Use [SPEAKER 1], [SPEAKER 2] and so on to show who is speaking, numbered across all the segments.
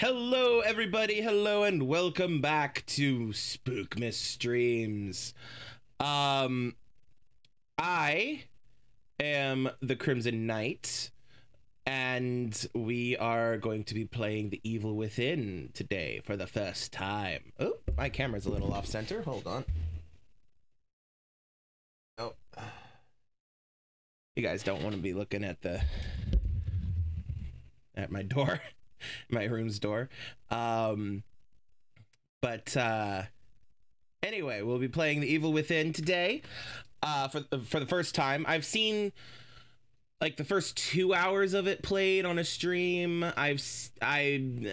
[SPEAKER 1] Hello, everybody. Hello, and welcome back to Spookmas Streams. Um, I am the Krimzon Knight, and we are going to be playing The Evil Within today for the first time. Oh, my camera's a little off center. Hold on. Oh, you guys don't want to be looking at the at my door. my room's door. Um, but uh, anyway, we'll be playing The Evil Within today uh, for for the first time. I've seen like the first two hours of it played on a stream. I've I.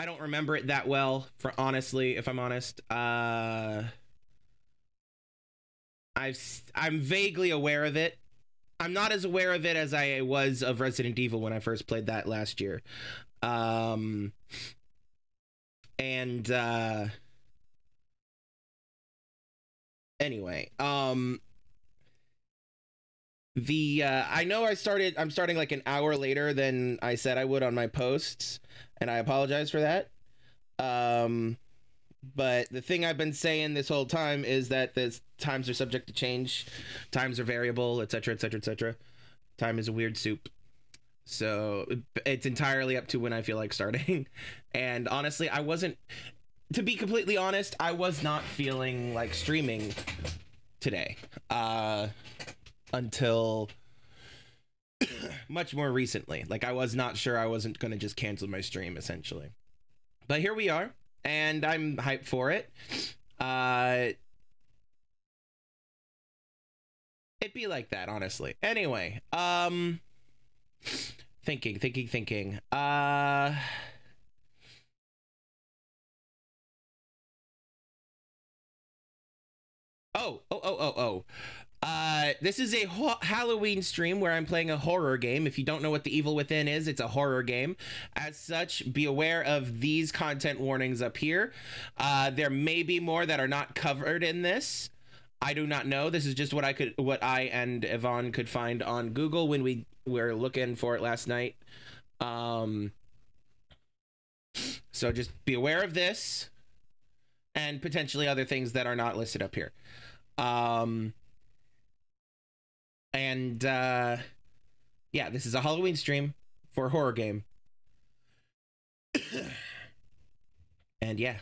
[SPEAKER 1] I don't remember it that well, for honestly, if I'm honest. Uh, I've I'm vaguely aware of it. I'm not as aware of it as I was of Resident Evil when I first played that last year. Um, and uh, anyway, um, the uh, I know I started. I'm starting like an hour later than I said I would on my posts, and I apologize for that. Um, but the thing I've been saying this whole time is that the times are subject to change, times are variable, etc., etc., etc. Time is a weird soup. So it's entirely up to when I feel like starting. And honestly, I wasn't to be completely honest, I was not feeling like streaming today. Uh until much more recently. Like I was not sure I wasn't going to just cancel my stream essentially. But here we are and I'm hyped for it. Uh, it'd be like that, honestly. Anyway, um, thinking, thinking, thinking. Uh. Oh, oh, oh, oh, oh. Uh, this is a Halloween stream where I'm playing a horror game. If you don't know what The Evil Within is, it's a horror game. As such, be aware of these content warnings up here. Uh, there may be more that are not covered in this. I do not know. This is just what I could, what I and Yvonne could find on Google when we were looking for it last night. Um, so just be aware of this and potentially other things that are not listed up here. Um, and uh yeah this is a halloween stream for a horror game. And yeah.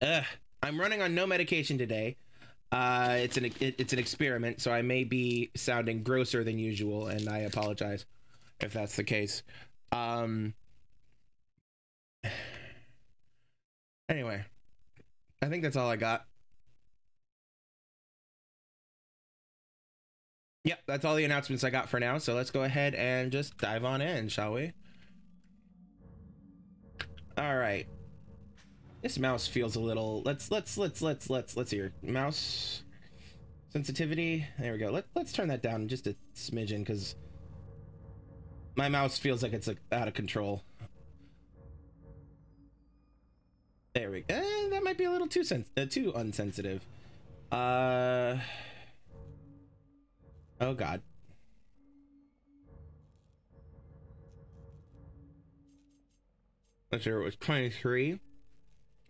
[SPEAKER 1] Uh i'm running on no medication today. Uh it's an it, it's an experiment so i may be sounding grosser than usual and i apologize if that's the case. Um anyway i think that's all i got Yep, that's all the announcements I got for now. So let's go ahead and just dive on in, shall we? All right. This mouse feels a little. Let's let's let's let's let's let's hear mouse sensitivity. There we go. Let let's turn that down just a smidgen because my mouse feels like it's like, out of control. There we go. Eh, that might be a little too sens uh, too unsensitive. Uh. Oh god. Let's hear it was 23.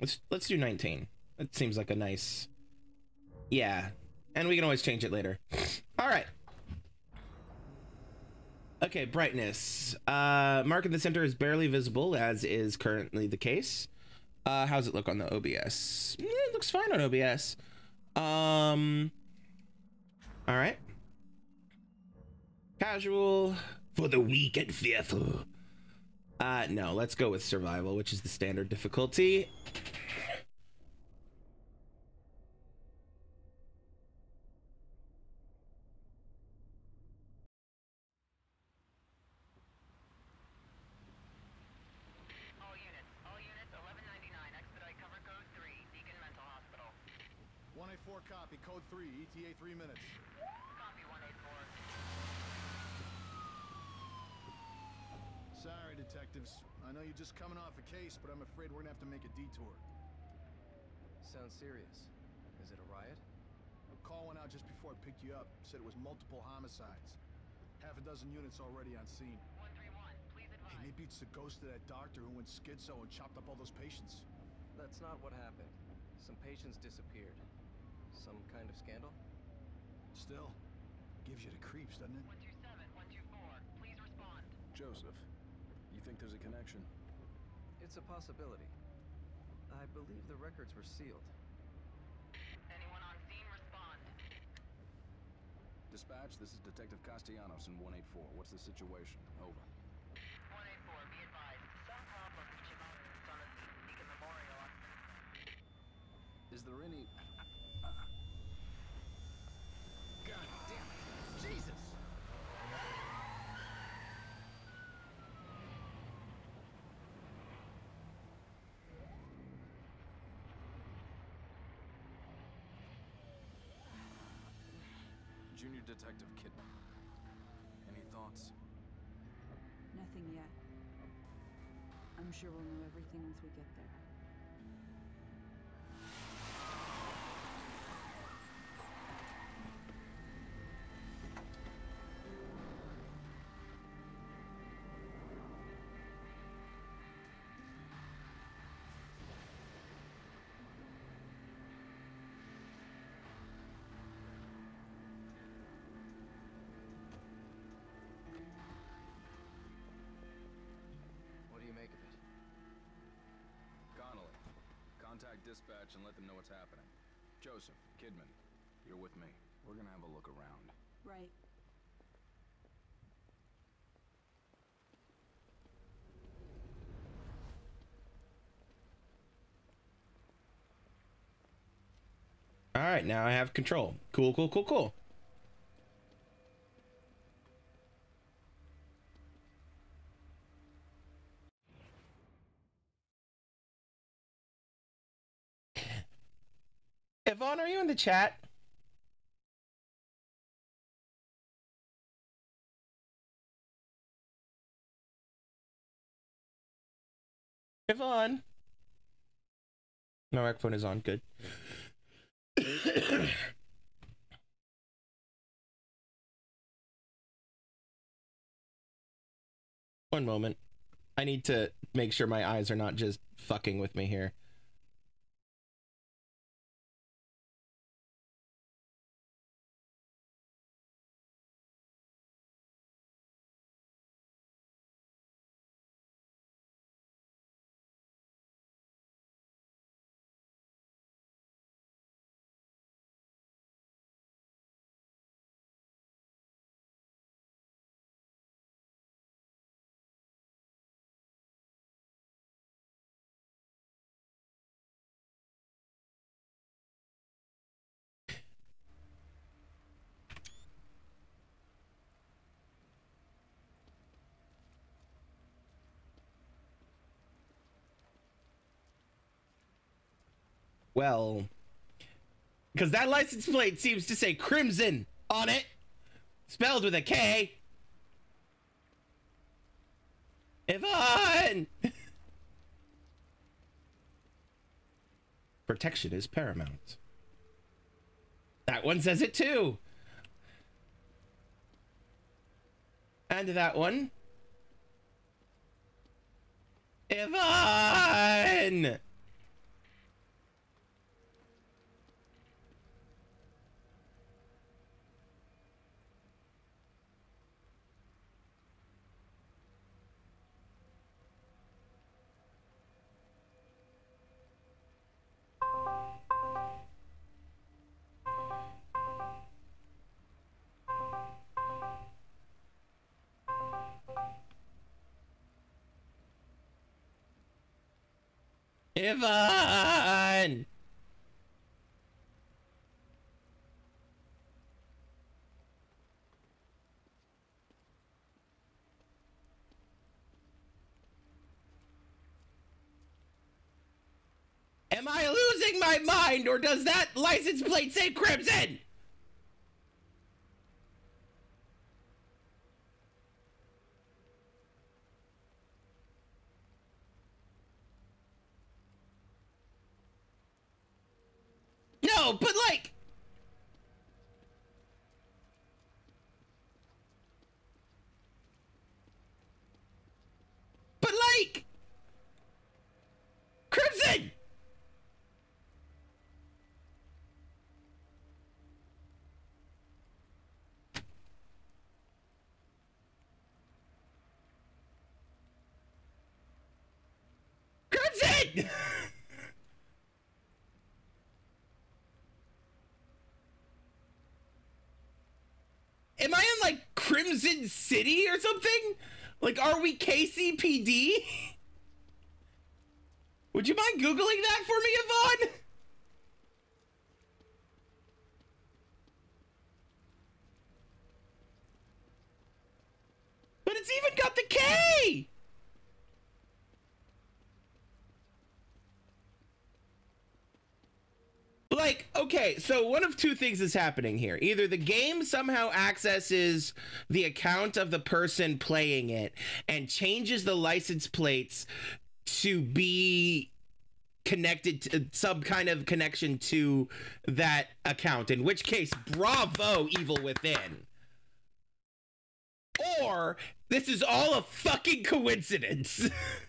[SPEAKER 1] Let's let's do 19. That seems like a nice Yeah. And we can always change it later. Alright. Okay, brightness. Uh mark in the center is barely visible, as is currently the case. Uh how's it look on the OBS? it looks fine on OBS. Um Alright. Casual for the weak and fearful. Uh, no, let's go with survival, which is the standard difficulty.
[SPEAKER 2] All units, all units, 1199, expedite cover code 3, Beacon Mental Hospital.
[SPEAKER 3] 184 copy, code 3, ETA 3 minutes.
[SPEAKER 2] Copy 184.
[SPEAKER 3] Sorry, detectives. I know you're just coming off a case, but I'm afraid we're gonna have to make a detour.
[SPEAKER 4] Sounds serious. Is it a riot?
[SPEAKER 3] A call went out just before I picked you up. Said it was multiple homicides. Half a dozen units already on scene.
[SPEAKER 2] 131,
[SPEAKER 3] He maybe it's the ghost of that doctor who went schizo and chopped up all those patients.
[SPEAKER 4] That's not what happened. Some patients disappeared. Some kind of scandal?
[SPEAKER 3] Still, gives you the creeps, doesn't it?
[SPEAKER 2] 127, 124, please respond.
[SPEAKER 5] Joseph, you think there's a connection?
[SPEAKER 4] It's a possibility. I believe the records were sealed.
[SPEAKER 2] Anyone on scene, respond.
[SPEAKER 5] Dispatch, this is Detective Castellanos in 184. What's the situation? Over.
[SPEAKER 2] 184, be advised. Some problem with Shimoda's on the Beacon Memorial.
[SPEAKER 5] Is there any... Junior Detective Kidman. Any thoughts?
[SPEAKER 6] Nothing yet. I'm sure we'll know everything once we get there.
[SPEAKER 5] Dispatch and let them know what's happening. Joseph, Kidman, you're with me. We're gonna have a look around.
[SPEAKER 6] Right.
[SPEAKER 1] All right, now I have control. Cool, cool, cool, cool. Yvonne, are you in the chat? Yvonne. My microphone is on. Good. One moment. I need to make sure my eyes are not just fucking with me here. Well, because that license plate seems to say Crimson on it, spelled with a K. Yvonne! Protection is paramount. That one says it too. And that one. Yvonne! Yvonne! Am I losing my mind or does that license plate say Crimson? But like. Krimson City or something? Like, are we KCPD? Would you mind Googling that for me, Yvonne? But it's even got the K! Like okay so one of two things is happening here. Either the game somehow accesses the account of the person playing it and changes the license plates to be connected to some kind of connection to that account in which case bravo evil within. Or this is all a fucking coincidence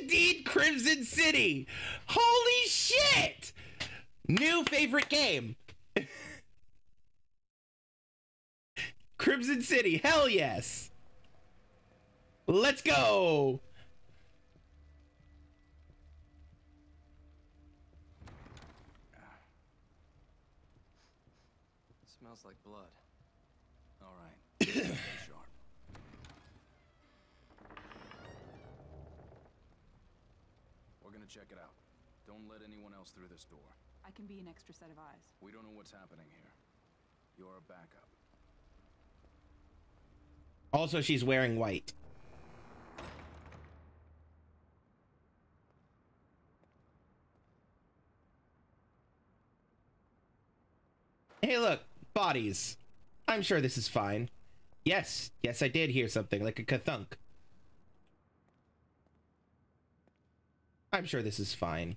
[SPEAKER 1] indeed Krimson City. Holy shit! New favorite game. Krimson City. Hell yes. Let's go.
[SPEAKER 5] Else through this door.
[SPEAKER 6] I can be an extra set of eyes.
[SPEAKER 5] We don't know what's happening here. You're a backup.
[SPEAKER 1] Also, she's wearing white. Hey, look, bodies. I'm sure this is fine. Yes, yes, I did hear something like a kathunk. I'm sure this is fine.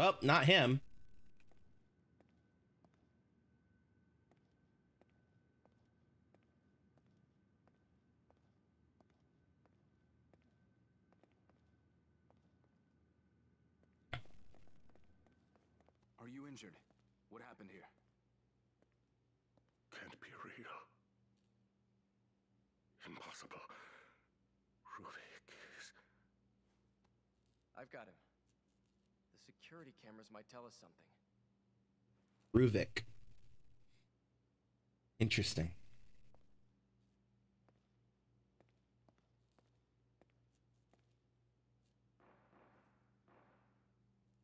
[SPEAKER 1] Well, not him.
[SPEAKER 5] Are you injured? What happened here?
[SPEAKER 7] Can't be real. Impossible. Ruvik is.
[SPEAKER 4] I've got him. The security cameras might tell us something.
[SPEAKER 1] Ruvik. Interesting.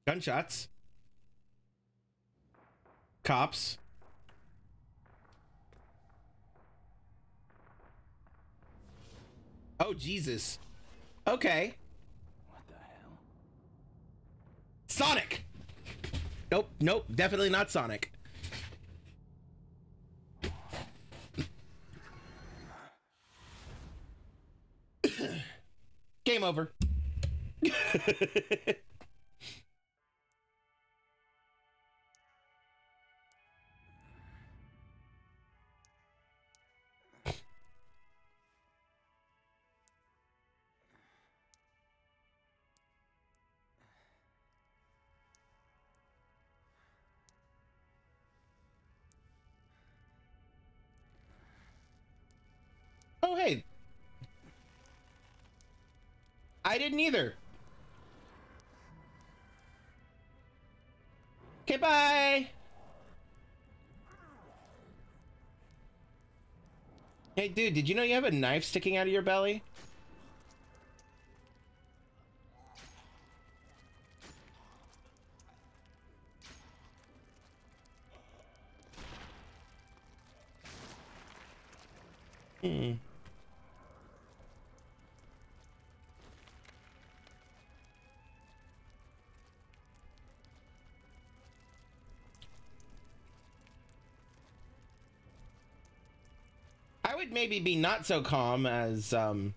[SPEAKER 1] Gunshots. Cops. Oh, Jesus. Okay.
[SPEAKER 5] What the hell?
[SPEAKER 1] Sonic! Nope, nope, definitely not Sonic. Game over. I didn't either. Okay, bye. Hey, dude, did you know you have a knife sticking out of your belly? Maybe be not so calm as um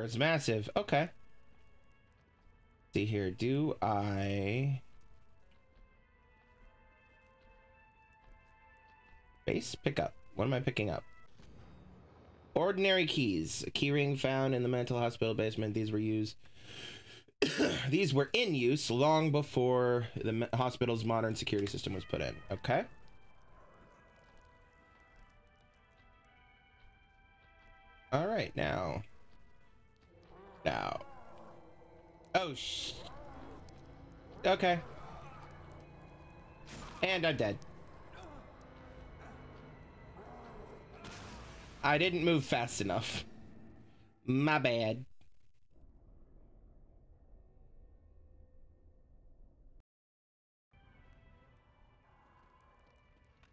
[SPEAKER 1] Is massive. Okay. See here, do I base pick up? What am I picking up? Ordinary keys. A keyring found in the mental hospital basement. These were used. These were in use long before the hospital's modern security system was put in. Okay. All right, now. Now. Oh, sh. Okay. And I'm dead. I didn't move fast enough. My bad.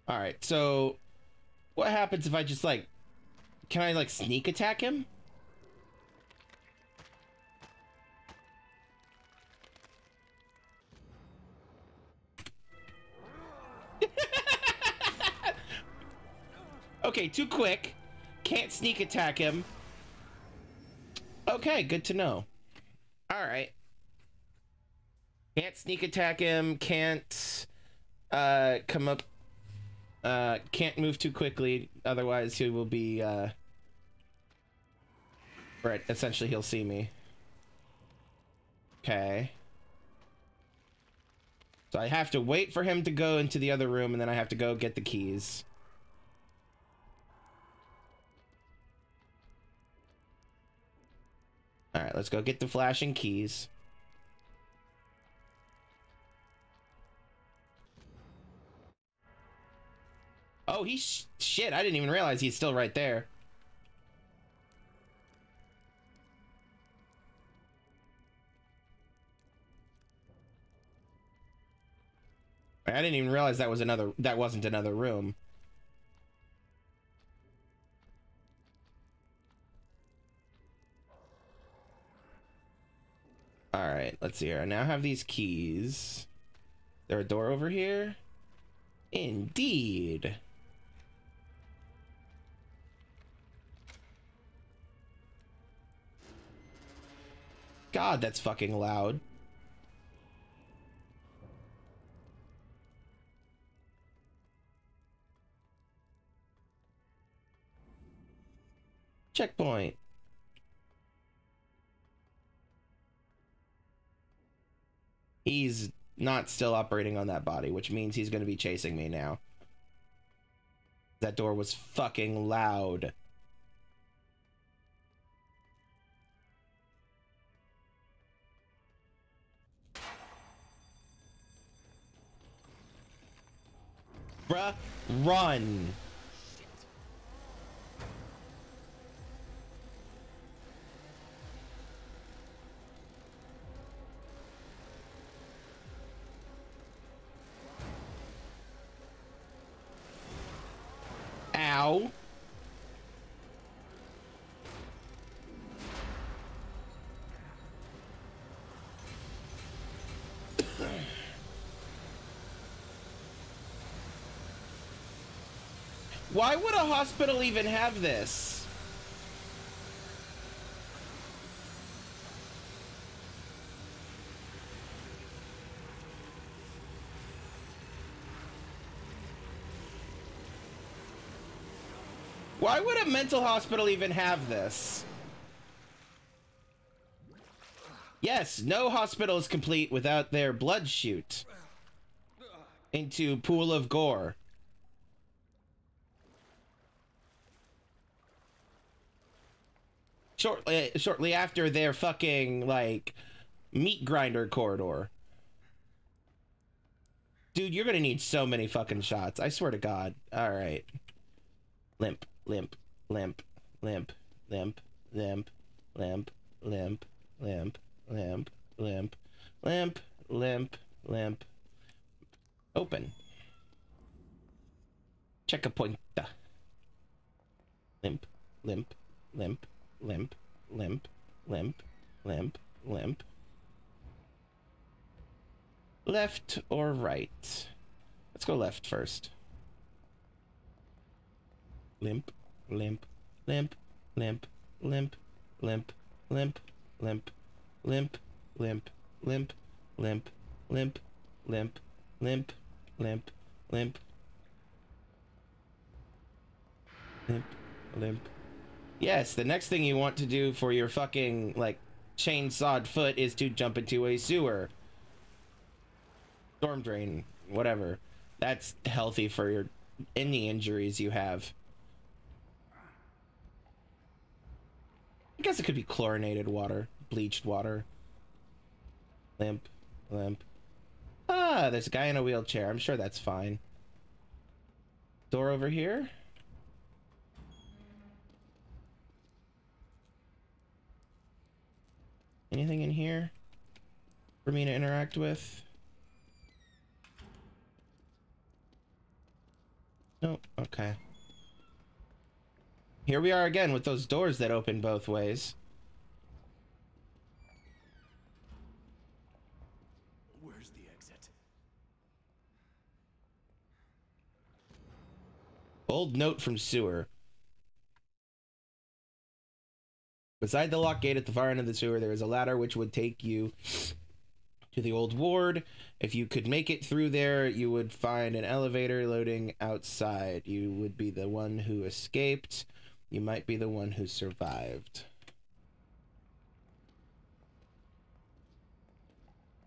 [SPEAKER 1] All right, so what happens if I just like can I like sneak attack him? Okay, too quick. Can't sneak attack him. Okay, good to know. All right. Can't sneak attack him. Can't uh come up uh can't move too quickly otherwise he will be uh right essentially he'll see me okay so i have to wait for him to go into the other room and then i have to go get the keys all right let's go get the flashing keys Oh, he's shit. I didn't even realize he's still right there. I didn't even realize that was another that wasn't another room. All right, let's see here. I now have these keys. There a door over here? Indeed. God, that's fucking loud. Checkpoint. He's not still operating on that body, which means he's going to be chasing me now. That door was fucking loud. Bruh, run. Ow. Why would a hospital even have this? Why would a mental hospital even have this? Yes, no hospital is complete without their blood chute into pool of gore. Shortly, shortly after their fucking like meat grinder corridor. Dude, you're gonna need so many fucking shots. I swear to God. All right. Limp, limp, limp, limp, limp, limp, limp, limp, limp, limp, limp, limp, limp, limp. Open. Check a point. Limp, limp, limp, limp, limp, limp, limp, limp. Left or right? Let's go left first. Limp, limp, limp, limp, limp, limp, limp, limp, limp, limp, limp, limp, limp, limp, limp, limp, limp, limp, limp. Yes, the next thing you want to do for your fucking like chainsawed foot is to jump into a sewer. Storm drain, whatever. That's healthy for your any injuries you have. I guess it could be chlorinated water, bleached water. Limp, limp. Ah, there's a guy in a wheelchair. I'm sure that's fine. Door over here. Anything in here for me to interact with? No, okay. Here we are again with those doors that open both ways.
[SPEAKER 3] Where's the exit?
[SPEAKER 1] Old note from sewer. Beside the lock gate at the far end of the sewer, there is a ladder which would take you to the old ward. If you could make it through there, you would find an elevator loading outside. You would be the one who escaped. You might be the one who survived.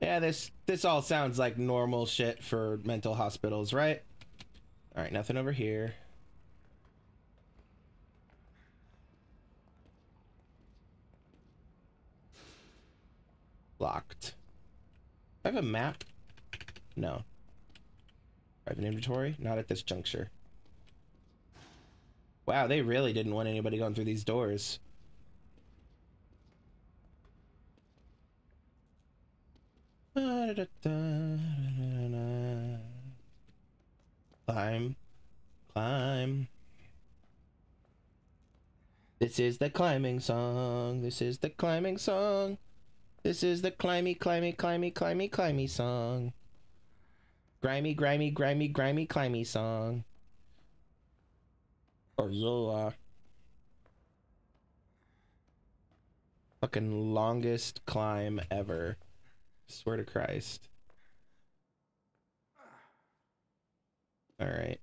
[SPEAKER 1] Yeah, this this all sounds like normal shit for mental hospitals, right? All right, nothing over here. Locked. I have a map? No. I have an inventory? Not at this juncture. Wow, they really didn't want anybody going through these doors. Climb. Climb. This is the climbing song. This is the climbing song. This is the climby, climby, climby, climby, climby song. Grimy, grimy, grimy, grimy, climby song. Or Zola. Fucking longest climb ever. Swear to Christ. Alright.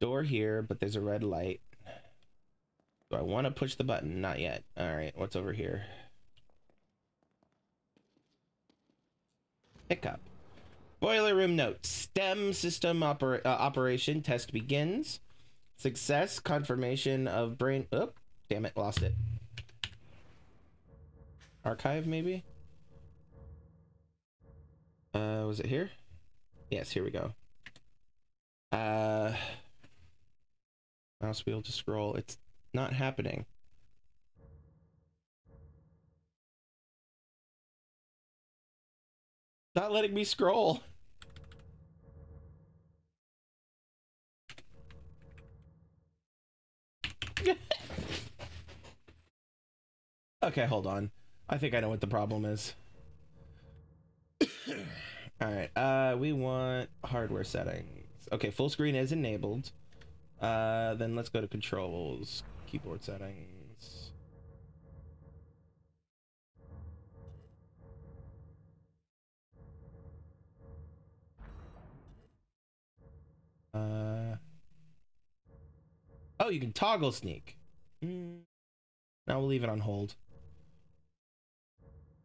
[SPEAKER 1] Door here, but there's a red light. Do I want to push the button? Not yet. Alright, what's over here? Pickup. Boiler room note. STEM system oper uh, operation test begins. Success. Confirmation of brain. Oh, damn it. Lost it. Archive, maybe? Uh, was it here? Yes, here we go. Uh, mouse wheel to scroll. It's not happening. Not letting me scroll. okay, hold on. I think I know what the problem is. All right. Uh, we want hardware settings. Okay, full screen is enabled. Uh, then let's go to controls, keyboard settings. Uh, oh, you can toggle sneak. Mm. Now we'll leave it on hold.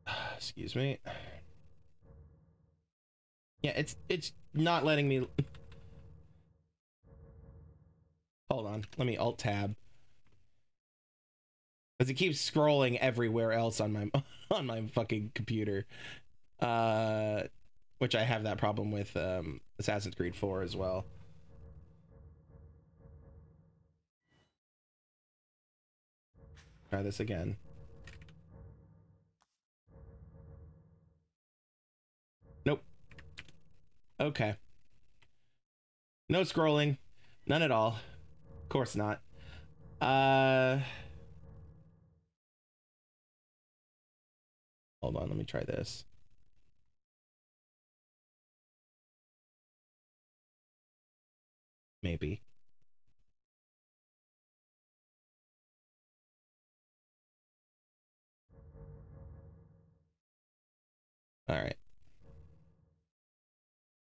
[SPEAKER 1] Excuse me. Yeah, it's it's not letting me. Hold on, let me alt tab. Because it keeps scrolling everywhere else on my on my fucking computer. Uh, which I have that problem with um, Assassin's Creed 4 as well. Try this again. Nope. Okay. No scrolling. None at all. Of course not. Uh... Hold on, let me try this. Maybe. All right.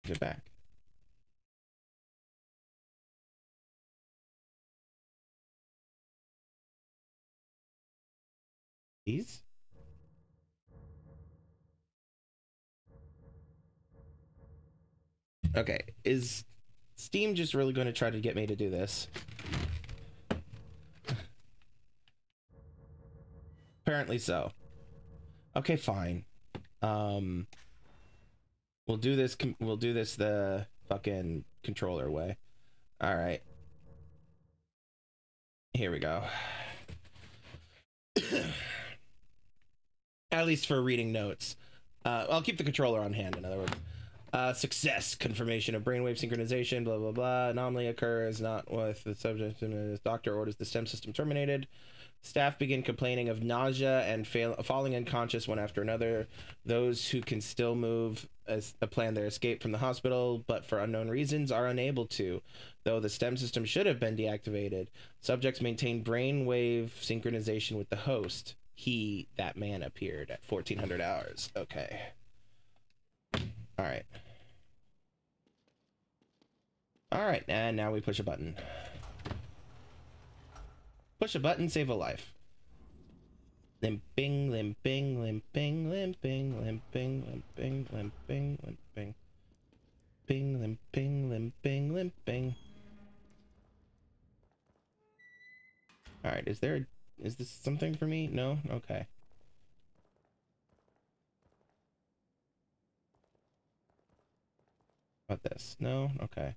[SPEAKER 1] Get back. These? Okay, is Steam just really going to try to get me to do this? Apparently so. Okay, fine. Um we'll do this we'll do this the fucking controller way. All right. Here we go. At least for reading notes. Uh, I'll keep the controller on hand, in other words. Uh, success, confirmation of brainwave synchronization, blah, blah, blah. Anomaly occurs not with the subject, the doctor orders the stem system terminated. Staff begin complaining of nausea and fail- falling unconscious one after another. Those who can still move as a plan their escape from the hospital, but for unknown reasons are unable to, though the stem system should have been deactivated. Subjects maintain brainwave synchronization with the host. He, that man, appeared at 1400 hours. Okay. All right. All right, and now we push a button. Push a button, save a life. Limping, limping, limping, limping, limping, limping, limping, limping. Ping, limping, limping, limping. Alright, is there... Is this something for me? No? Okay. About this? No? Okay.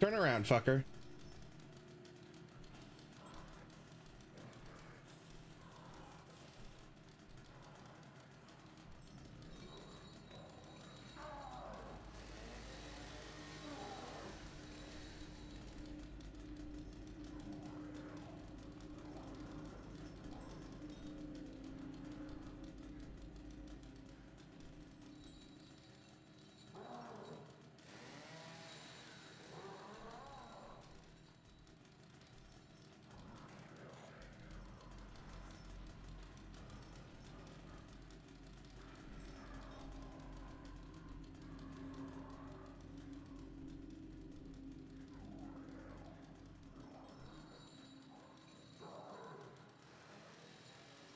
[SPEAKER 1] Turn around, fucker.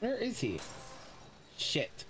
[SPEAKER 1] Where is he? Shit.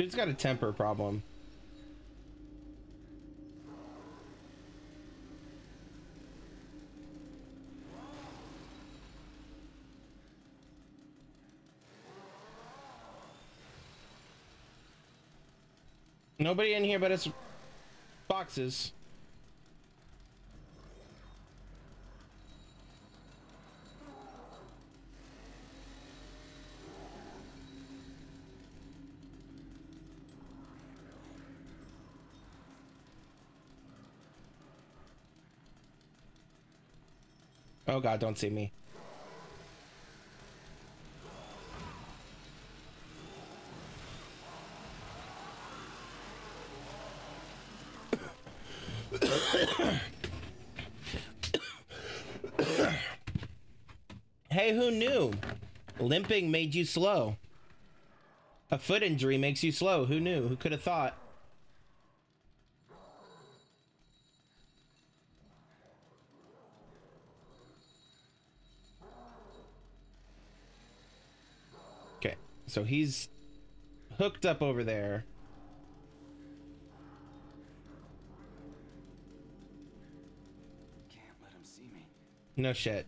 [SPEAKER 1] Dude's got a temper problem. Nobody in here but it's boxes. Oh god, don't see me. hey, who knew? Limping made you slow. A foot injury makes you slow. Who knew? Who could have thought? Okay, so he's hooked up over there.
[SPEAKER 4] Can't let him see me.
[SPEAKER 1] No shit.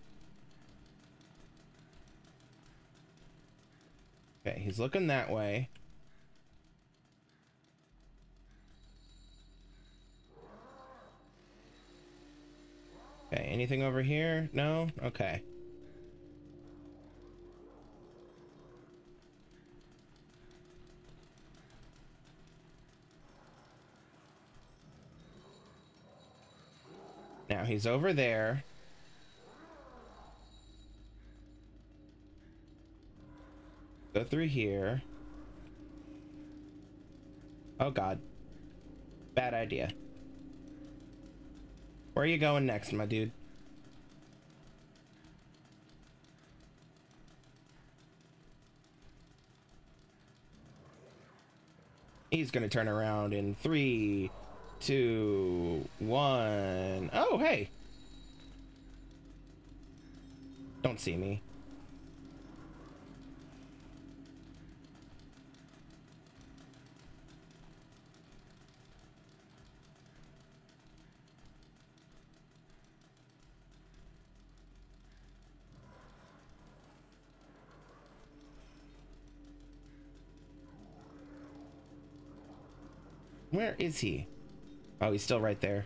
[SPEAKER 1] Okay, he's looking that way. Okay, anything over here? No? Okay. Now he's over there. Go through here. Oh god. Bad idea. Where are you going next, my dude? He's gonna turn around in three, two, one. Oh, hey. Don't see me. Where is he? Oh, he's still right there.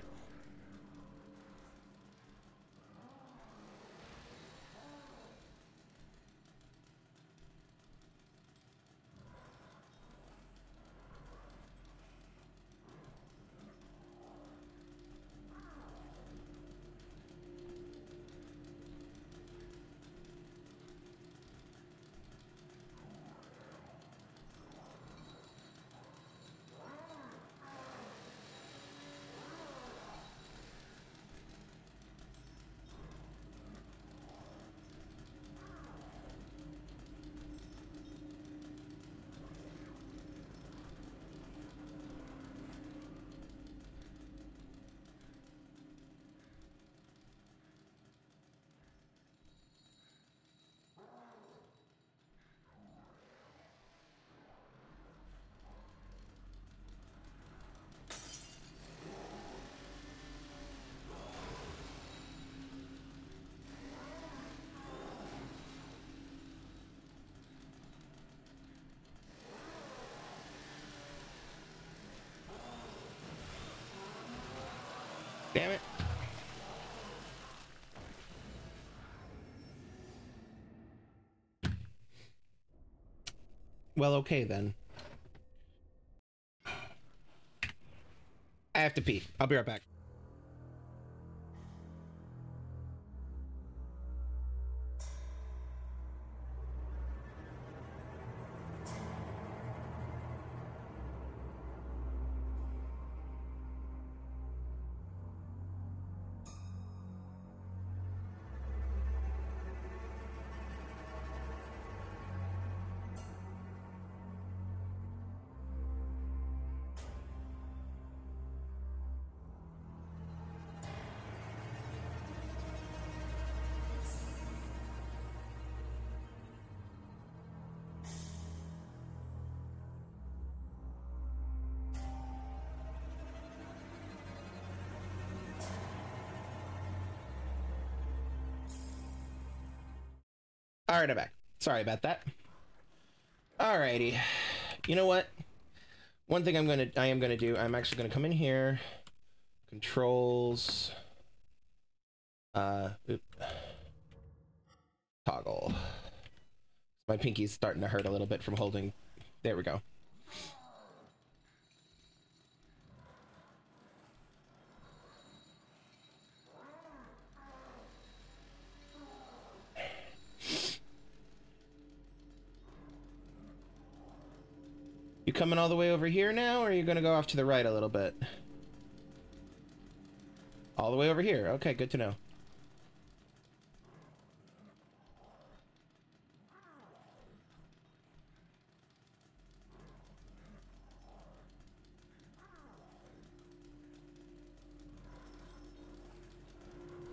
[SPEAKER 1] Damn it. Well, okay then. I have to pee. I'll be right back. All right, I'm back. Sorry about that. Alrighty. You know what? One thing I'm gonna I am gonna do, I'm actually gonna come in here. Controls. Uh oop. toggle. My pinky's starting to hurt a little bit from holding. There we go. You coming all the way over here now, or are you gonna go off to the right a little bit? All the way over here. Okay, good to know.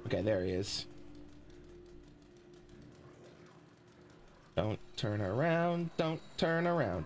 [SPEAKER 1] Okay, there he is. Don't turn around, don't turn around.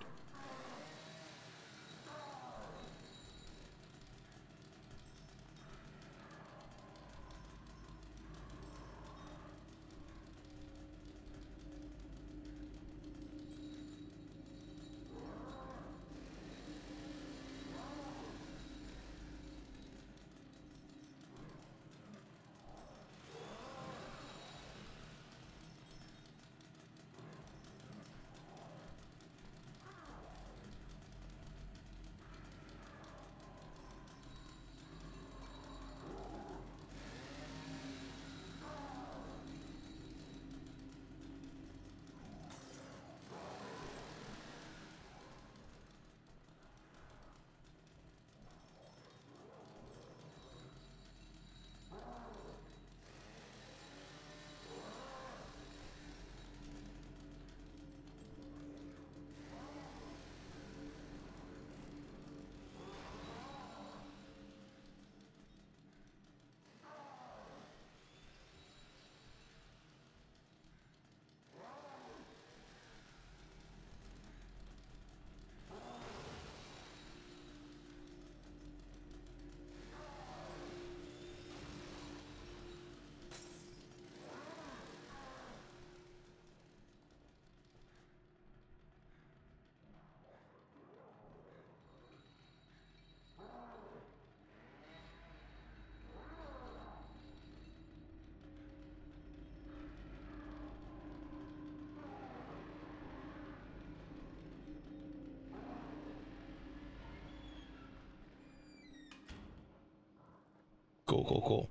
[SPEAKER 1] Cool, cool, cool.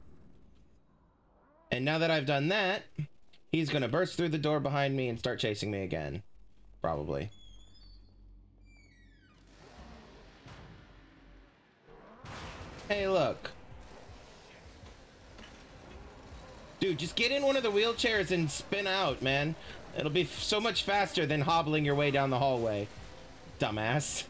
[SPEAKER 1] And now that I've done that, he's gonna burst through the door behind me and start chasing me again. Probably. Hey, look. Dude, just get in one of the wheelchairs and spin out, man. It'll be so much faster than hobbling your way down the hallway. Dumbass.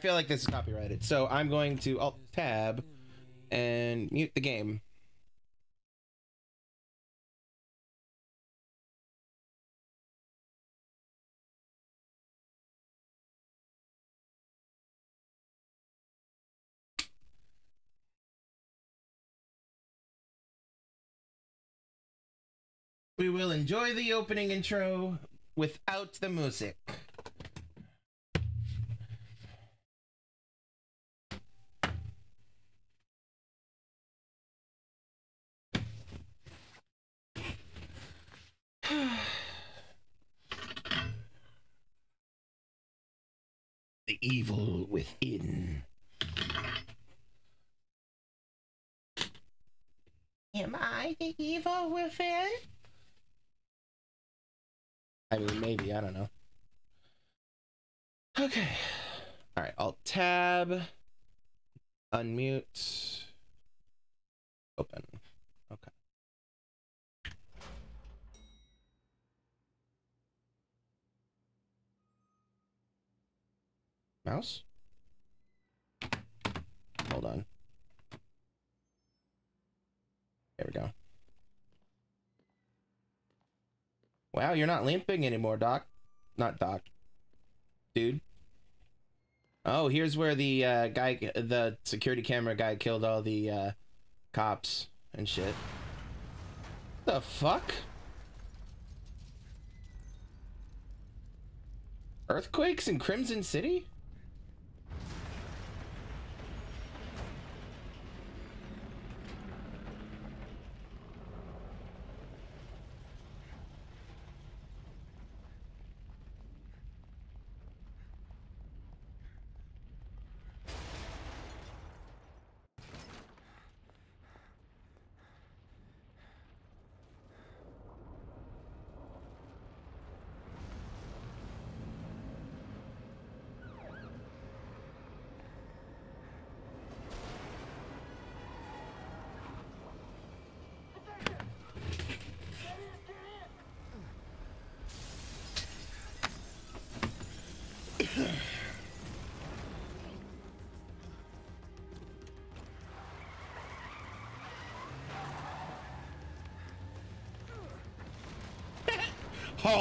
[SPEAKER 1] Feel like this is copyrighted, so I'm going to alt tab and mute the game. We will enjoy the opening intro without the music. The evil within. Am I the evil within? I mean, maybe. I don't know. Okay. All right. Alt tab. Unmute. Open. Mouse? Hold on. There we go. Wow, you're not limping anymore, Doc. Not Doc. Dude. Oh, here's where the uh, guy, the security camera guy killed all the uh, cops and shit. The fuck? Earthquakes in Krimson City?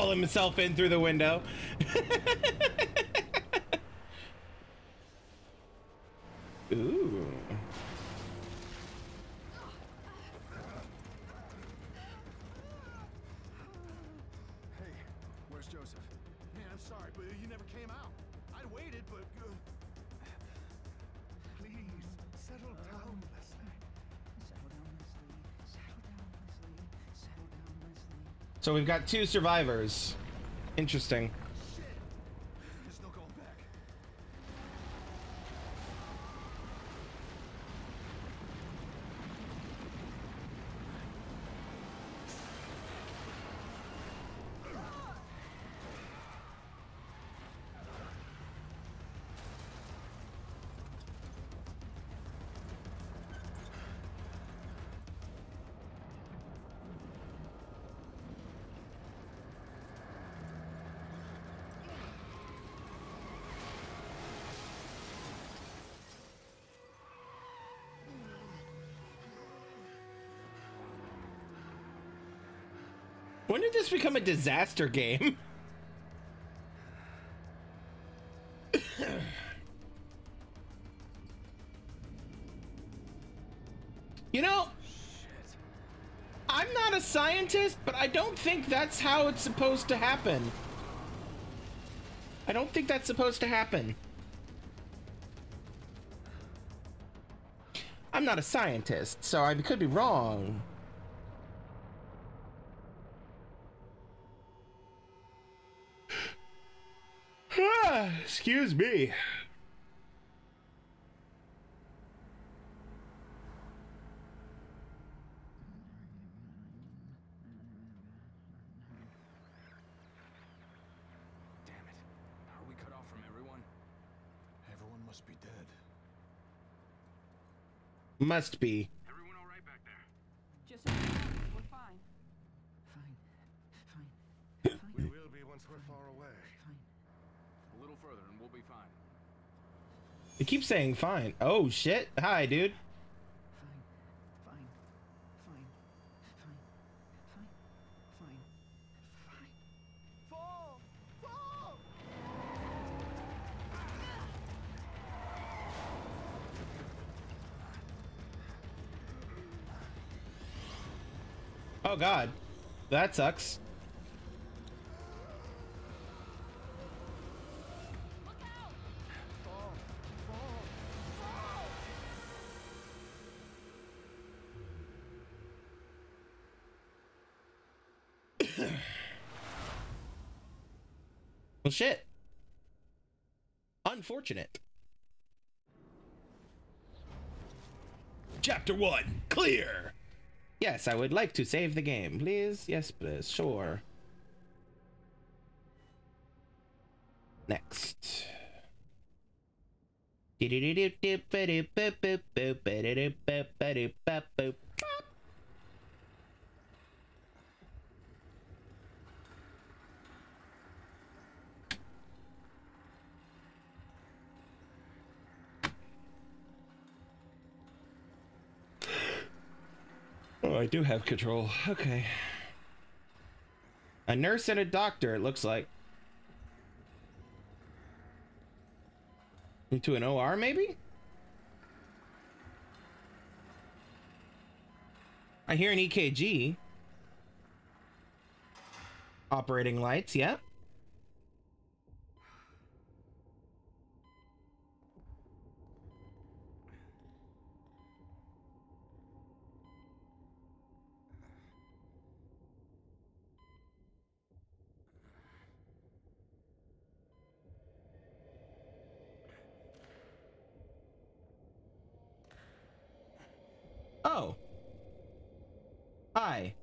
[SPEAKER 1] Himself in through the window. So we've got two survivors. Interesting. A disaster game? you know, I'm not a scientist, but I don't think that's how it's supposed to happen. I don't think that's supposed to happen. I'm not a scientist, so I could be wrong.
[SPEAKER 5] Everyone?
[SPEAKER 3] Everyone must be dead.
[SPEAKER 1] Must be.
[SPEAKER 5] Everyone all right back there?
[SPEAKER 6] Just so you know, we're fine.
[SPEAKER 8] Fine. Fine.
[SPEAKER 7] We
[SPEAKER 8] Fine.
[SPEAKER 7] will be once we're far away.
[SPEAKER 8] Fine.
[SPEAKER 5] A little further and we'll be fine.
[SPEAKER 1] They keep saying fine. Oh shit. Hi, dude.
[SPEAKER 8] Fine. Fine. Fine. Fine. Fine. Fine. Fine.
[SPEAKER 3] Fall! Fall!
[SPEAKER 1] Oh god. That sucks. Shit. Unfortunate. Chapter 1. Clear. Yes, I would like to save the game, please. Yes, please. Sure. Next. Oh, I do have control. Okay. A nurse and a doctor, it looks like. Into an OR, maybe? I hear an EKG. Operating lights, yeah. Oh. Hi.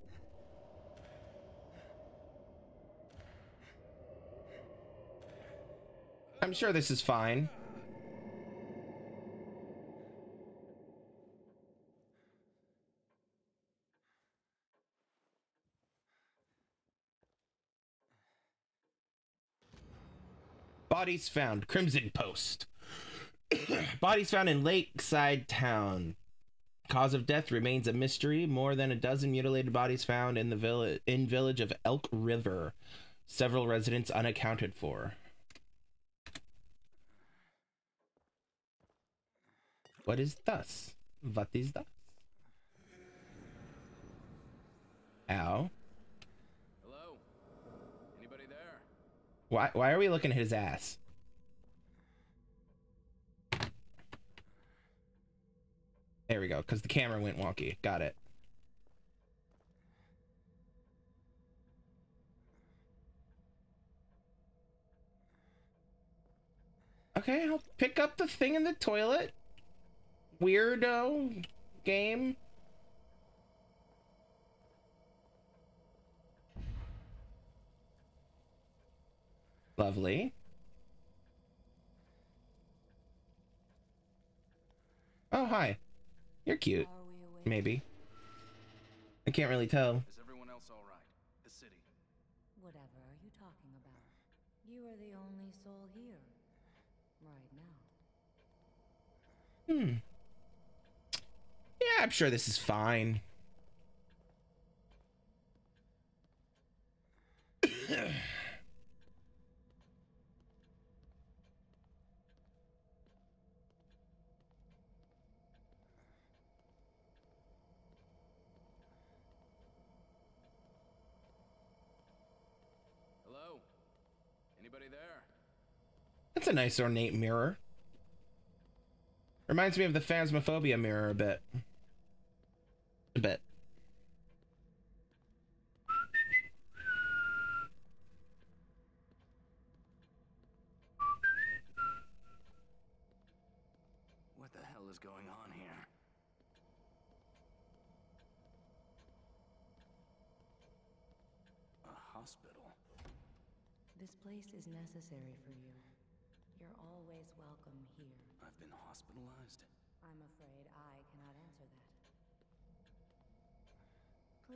[SPEAKER 1] I'm sure this is fine. Bodies found. Crimson Post. Bodies found in Lakeside Town. Cause of death remains a mystery. More than a dozen mutilated bodies found in the village in village of Elk River. Several residents unaccounted for. What is thus? What is thus? Ow.
[SPEAKER 5] Hello? Anybody there?
[SPEAKER 1] Why why are we looking at his ass? There we go, because the camera went wonky. Got it. Okay, I'll pick up the thing in the toilet. Weirdo game. Lovely. Oh, hi. You're cute.
[SPEAKER 6] Are we awake?
[SPEAKER 1] Maybe. I can't really tell.
[SPEAKER 5] Is everyone else all right? The city.
[SPEAKER 9] Whatever are you talking about? You are the only soul here. Right now.
[SPEAKER 1] Hmm. Yeah, I'm sure this is fine.
[SPEAKER 5] Hello? Anybody there?
[SPEAKER 1] That's a nice ornate mirror. Reminds me of the Phasmophobia mirror a bit. A bit.
[SPEAKER 5] What the hell is going on here? A hospital.
[SPEAKER 9] This place is necessary for you. You're always welcome here.
[SPEAKER 5] I've been hospitalized.
[SPEAKER 9] I'm afraid I cannot answer that.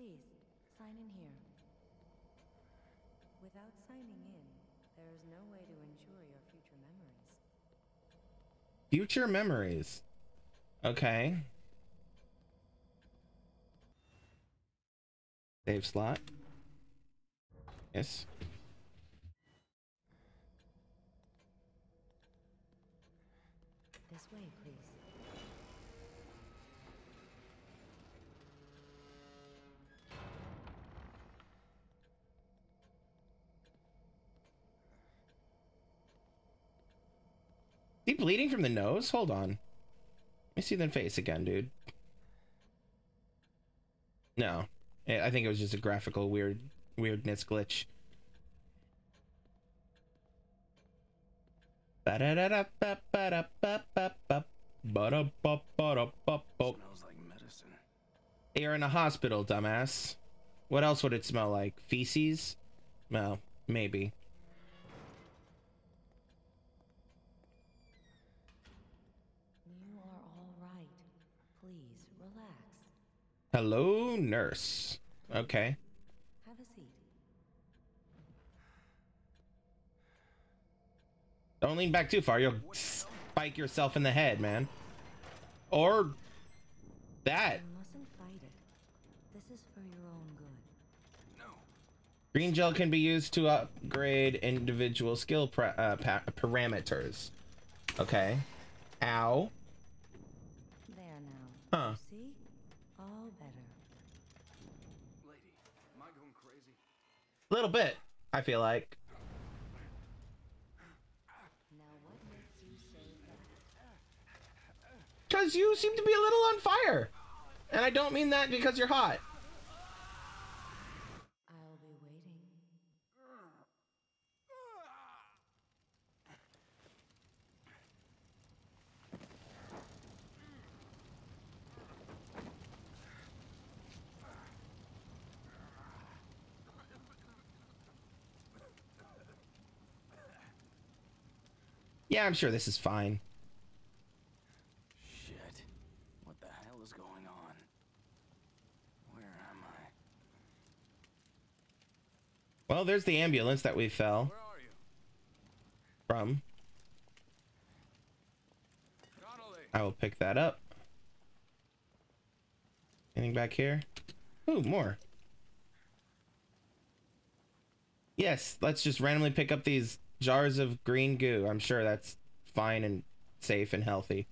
[SPEAKER 9] Please, sign in here. Without signing in, there is no way to ensure your future memories.
[SPEAKER 1] Future memories. Okay. Save slot. Yes. Bleeding from the nose? Hold on. Let me see the face again, dude. No. I think it was just a graphical weird weirdness glitch.
[SPEAKER 5] Medicine.
[SPEAKER 1] You're in a hospital, dumbass. What else would it smell like? Feces? Well, maybe. Hello, nurse. Okay.
[SPEAKER 9] Have a seat.
[SPEAKER 1] Don't lean back too far. You'll spike yourself in the head, man. Or that.
[SPEAKER 9] You mustn't fight it. This is for your own good.
[SPEAKER 5] No.
[SPEAKER 1] Green gel can be used to upgrade individual skill pra- uh, pa- parameters. Okay. Ow.
[SPEAKER 9] There now.
[SPEAKER 1] Huh.
[SPEAKER 9] You see? All better.
[SPEAKER 5] Lady, am I going crazy?
[SPEAKER 1] A little bit, I feel like.
[SPEAKER 9] Now what makes you say that?
[SPEAKER 1] Because you seem to be a little on fire. And I don't mean that because you're hot.
[SPEAKER 9] I'll be waiting.
[SPEAKER 1] Yeah, I'm sure this is fine.
[SPEAKER 5] Shit. What the hell is going on? Where am I?
[SPEAKER 1] Well, there's the ambulance that we fell
[SPEAKER 5] Where are you?
[SPEAKER 1] from. I will pick that up. Anything back here? Ooh, more. Yes, let's just randomly pick up these jars of green goo. I'm sure that's fine and safe and healthy.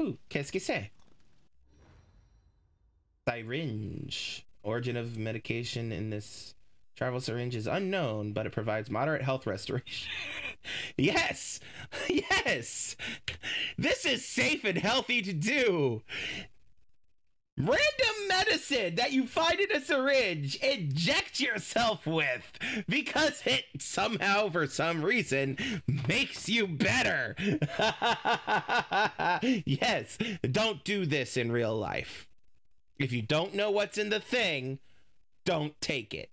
[SPEAKER 1] Ooh, qu'est-ce que c'est? Syringe. Origin of medication in this travel syringe is unknown, but it provides moderate health restoration. yes! Yes! This is safe and healthy to do! Random medicine that you find in a syringe, inject yourself with because it somehow, for some reason, makes you better. yes, don't do this in real life. If you don't know what's in the thing, don't take it.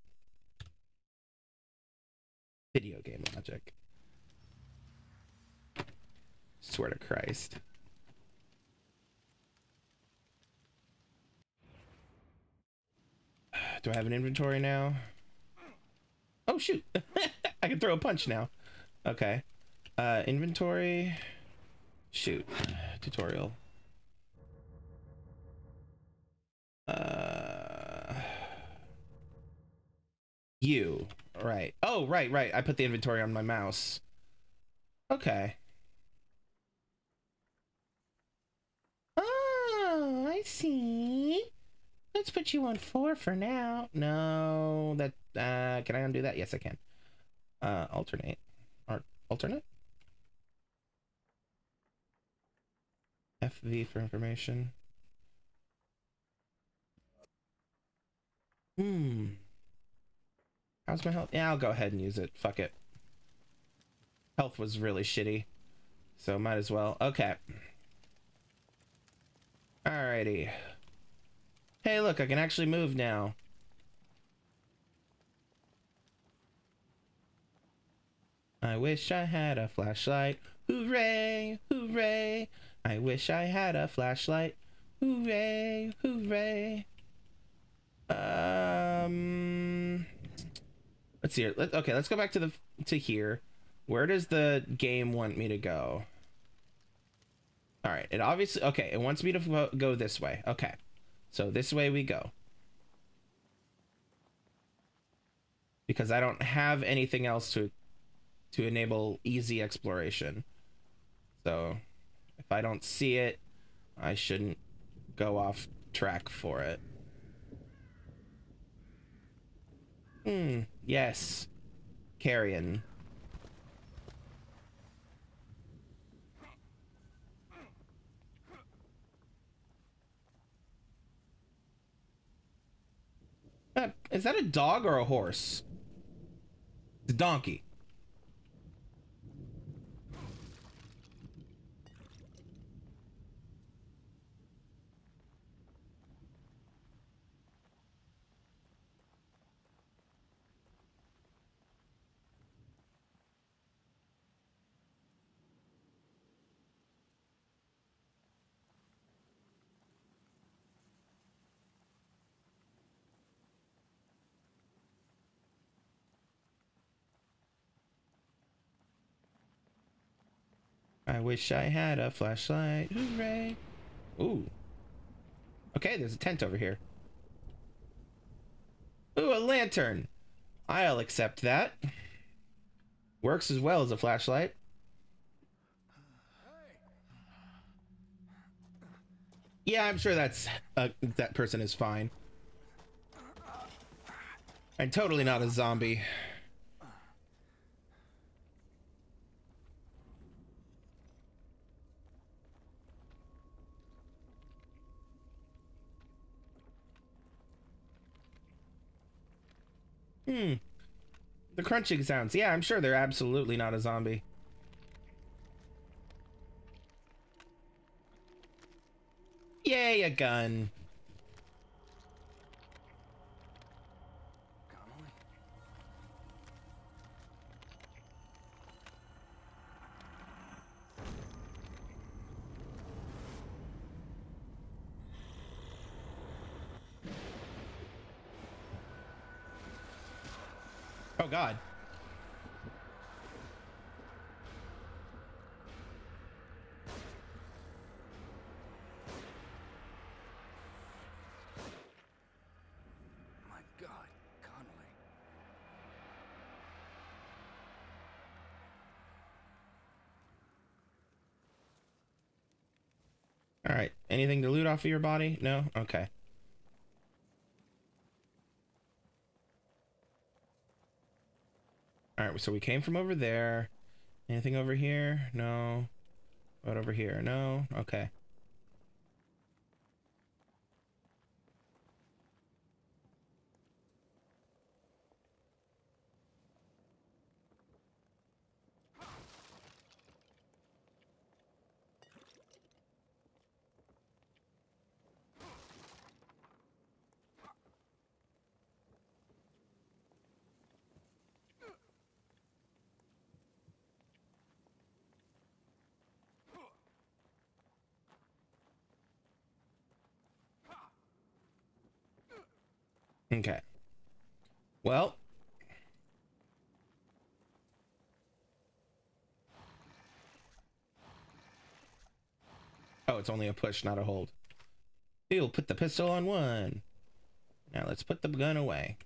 [SPEAKER 1] Video game logic. Swear to Christ. Do I have an inventory now? Oh shoot. I can throw a punch now. Okay. Uh inventory. Shoot. Tutorial. Uh you. Right. Oh, right, right. I put the inventory on my mouse. Okay. Oh, I see. Let's put you on four for now. No, that uh can I undo that? Yes, I can. Uh alternate. Or alternate? FV for information. Hmm. How's my health? Yeah, I'll go ahead and use it. Fuck it. Health was really shitty. So might as well. Okay. Alrighty. Hey, look, I can actually move now. I wish I had a flashlight. Hooray, hooray. I wish I had a flashlight. Hooray, hooray. Um Let's see here. Let, okay, let's go back to the to here. Where does the game want me to go? All right, it obviously okay, it wants me to go this way. Okay. So this way we go. Because I don't have anything else to to enable easy exploration. So if I don't see it, I shouldn't go off track for it. Hmm, yes. Carrion. Is that a dog or a horse? It's a donkey. I wish I had a flashlight. Hooray. Ooh. Okay, there's a tent over here. Ooh, a lantern. I'll accept that. Works as well as a flashlight. Yeah, I'm sure that's uh, that person is fine. And totally not a zombie. Hmm. The crunching sounds. Yeah, I'm sure they're absolutely not a zombie. Yay, a gun. Oh god.
[SPEAKER 4] My God, Connelly.
[SPEAKER 1] All right. Anything to loot off of your body? No? Okay. Right, so we came from over there. Anything over here? No. What over here? No. Okay. Okay. Well. Oh, it's only a push, not a hold. You'll put the pistol on one. Now let's put the gun away.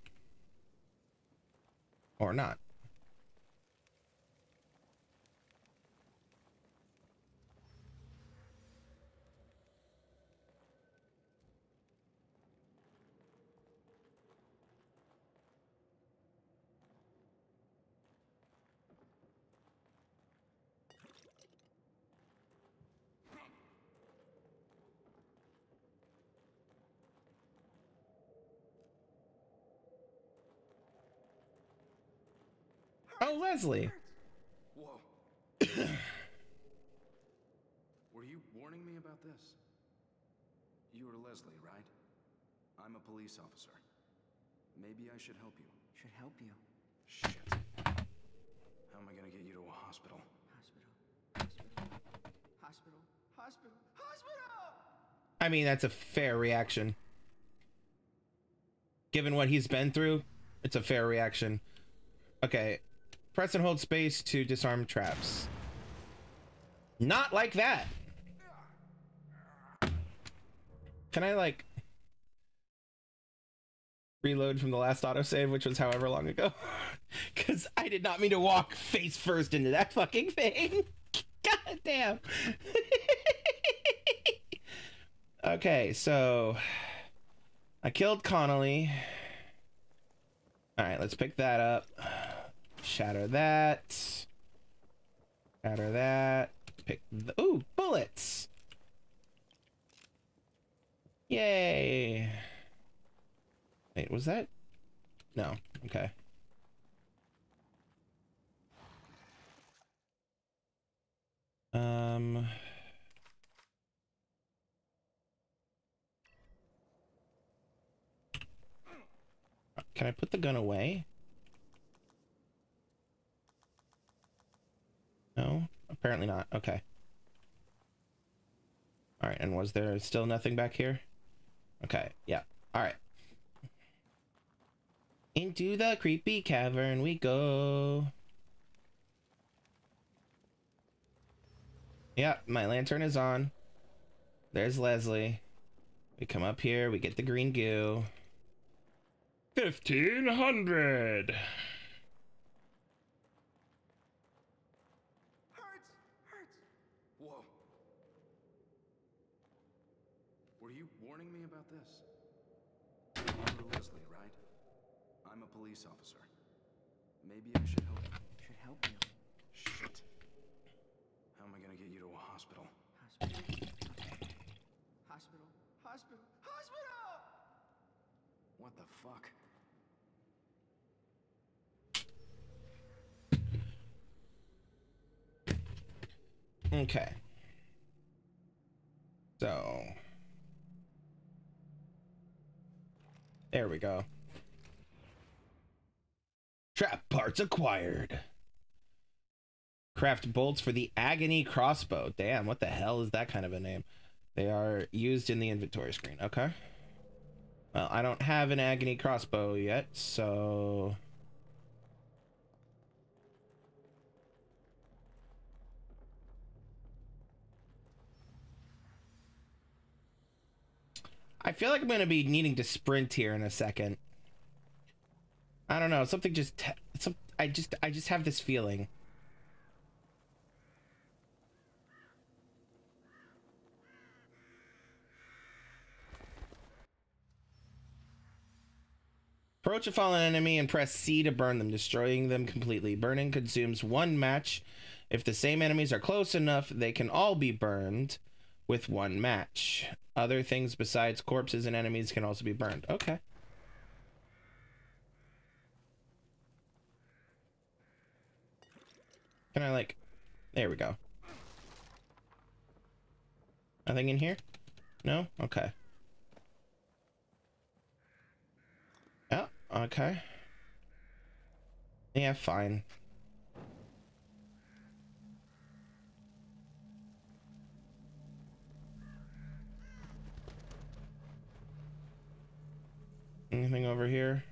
[SPEAKER 1] Or not. Oh, Leslie.
[SPEAKER 5] Whoa. Were you warning me about this? You are Leslie, right? I'm a police officer. Maybe I should help you.
[SPEAKER 8] Should help you.
[SPEAKER 5] Shit. How am I gonna get you to a hospital?
[SPEAKER 8] Hospital. Hospital. Hospital. Hospital. Hospital!
[SPEAKER 1] I mean, that's a fair reaction. Given what he's been through, it's a fair reaction. Okay. Press and hold space to disarm traps. Not like that. Can I, like, reload from the last autosave, which was however long ago? Because I did not mean to walk face first into that fucking thing. God damn. Okay, so I killed Connelly. All right, let's pick that up. Shatter that. Shatter that. Pick the ooh bullets. Yay! Wait, was that? No. Okay. Um. Can I put the gun away? No, apparently not. Okay. All right, and was there still nothing back here? Okay, yeah. All right. Into the creepy cavern we go. Yeah, my lantern is on. There's Leslie. We come up here, we get the green goo. 1500.
[SPEAKER 3] Hurts! Hurts!
[SPEAKER 5] Whoa. Were you warning me about this? You're Leslie, right? I'm a police officer. Maybe I should help.
[SPEAKER 8] Should help you.
[SPEAKER 5] Shit. How am I gonna get you to a hospital?
[SPEAKER 8] Hospital. Hospital. Hospital. Hospital!
[SPEAKER 5] What the fuck?
[SPEAKER 1] Okay. So. There we go. Trap parts acquired. Craft bolts for the Agony crossbow. Damn, what the hell is that kind of a name? They are used in the inventory screen. Okay. Well, I don't have an Agony crossbow yet, so. I feel like I'm going to be needing to sprint here in a second. I don't know. Something just. Some. I just. I just have this feeling. Approach a fallen enemy and press C to burn them, destroying them completely. Burning consumes one match. If the same enemies are close enough, they can all be burned with one match. Other things besides corpses and enemies can also be burned. Okay. Can I like... There we go. Nothing in here? No? Okay. Yeah, okay. Yeah, fine. Anything over here?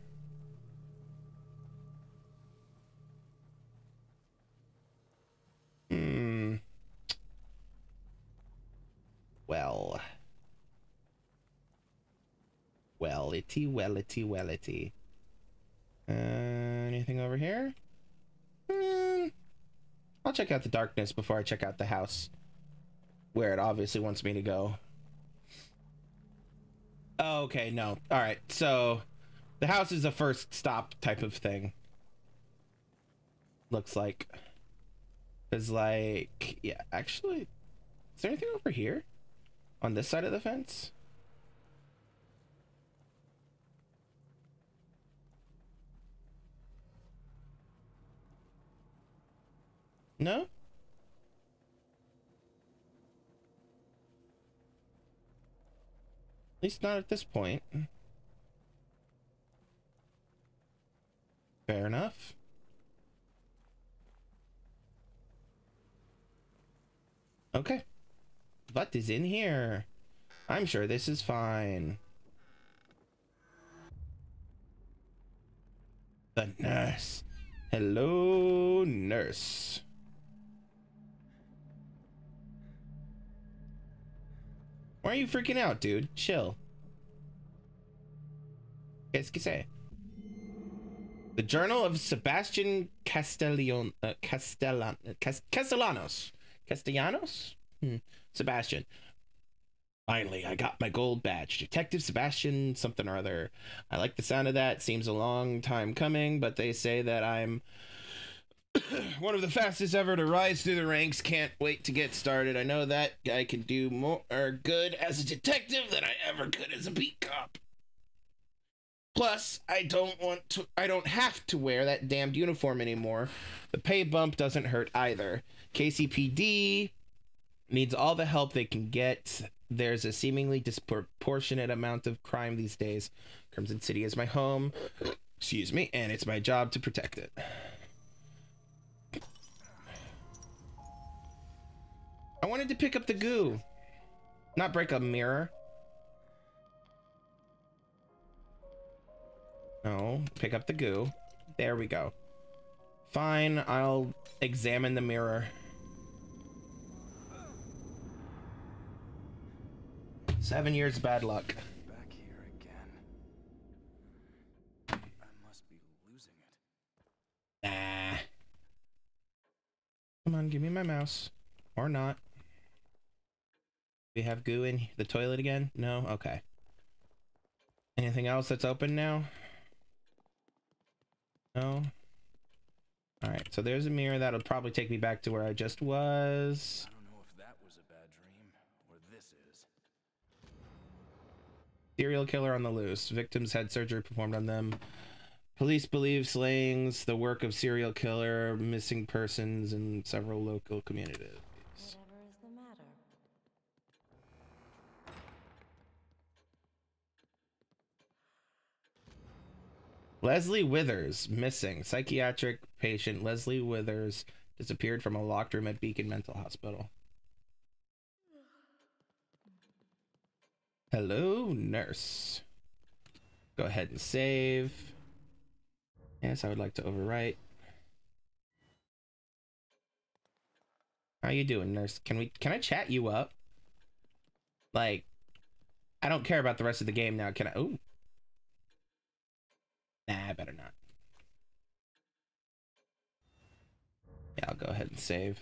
[SPEAKER 1] Hmm. Well. Wellity, wellity, wellity. Uh, anything over here? Hmm. I'll check out the darkness before I check out the house. Where it obviously wants me to go. Oh, okay, no. All right, so the house is a first stop type of thing. Looks like. Cause like, yeah, actually, is there anything over here? On this side of the fence? No? At least not at this point. Fair enough. Okay. What is in here? I'm sure this is fine. The nurse. Hello, nurse. Why are you freaking out, dude? Chill. Qu'est-ce que c'est? The Journal of Sebastian Castellion, uh, Castellan, Cas- Castellanos. Castellanos? Hmm. Sebastian. Finally, I got my gold badge. Detective Sebastian something or other. I like the sound of that. Seems a long time coming, but they say that I'm one of the fastest ever to rise through the ranks. Can't wait to get started. I know that I can do more good as a detective than I ever could as a beat cop. Plus, I don't want to I don't have to wear that damned uniform anymore. The pay bump doesn't hurt either. KCPD needs all the help they can get. There's a seemingly disproportionate amount of crime these days. Krimson City is my home. Excuse me, and it's my job to protect it. I wanted to pick up the goo. Not break a mirror. No, pick up the goo. There we go. Fine, I'll examine the mirror. Seven years bad luck.
[SPEAKER 5] Back here again. I must be losing it.
[SPEAKER 1] Nah. Come on, give me my mouse. Or not. We have goo in the toilet again? No? Okay. Anything else that's open now? No? Alright, so there's a mirror that'll probably take me back to where I just was.
[SPEAKER 5] I don't know if that was a bad dream or this is.
[SPEAKER 1] Serial killer on the loose. Victims had surgery performed on them. Police believe slayings the work of serial killer, missing persons in several local communities.
[SPEAKER 9] Whatever is the matter?
[SPEAKER 1] Leslie Withers missing. Psychiatric patient Leslie Withers disappeared from a locked room at Beacon Mental Hospital. Hello, nurse. Go ahead and save. Yes, I would like to overwrite. How you doing, nurse? Can we can I chat you up? Like I don't care about the rest of the game now. Can I Oh. Nah, I better not. Yeah, I'll go ahead and save.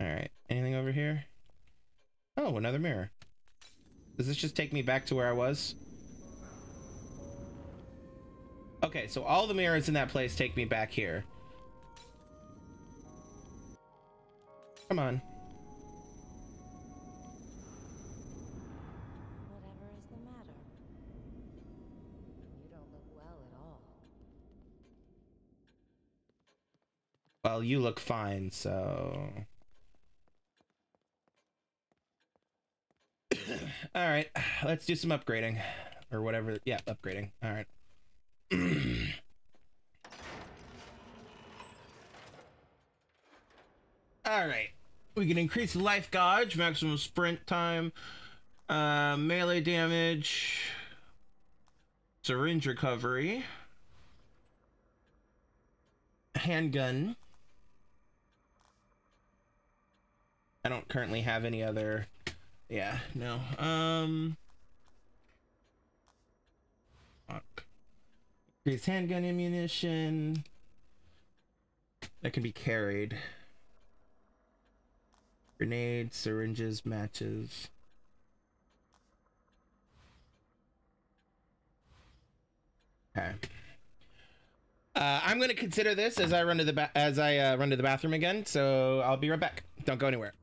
[SPEAKER 1] Alright, anything over here? Oh, another mirror. Does this just take me back to where I was? Okay, so all the mirrors in that place take me back here. Come on.
[SPEAKER 9] Whatever is the matter? You don't look well at all.
[SPEAKER 1] Well, you look fine, so. All right, let's do some upgrading or whatever. Yeah, upgrading. All right. All right. We can increase life gauge, maximum sprint time, uh, melee damage, syringe recovery, handgun. I don't currently have any other. Yeah, no. Um. Fuck. Increase handgun ammunition. That can be carried. Grenades, syringes, matches. Okay. Uh, I'm to consider this as I run to the as I uh, run to the bathroom again. So I'll be right back. Don't go anywhere.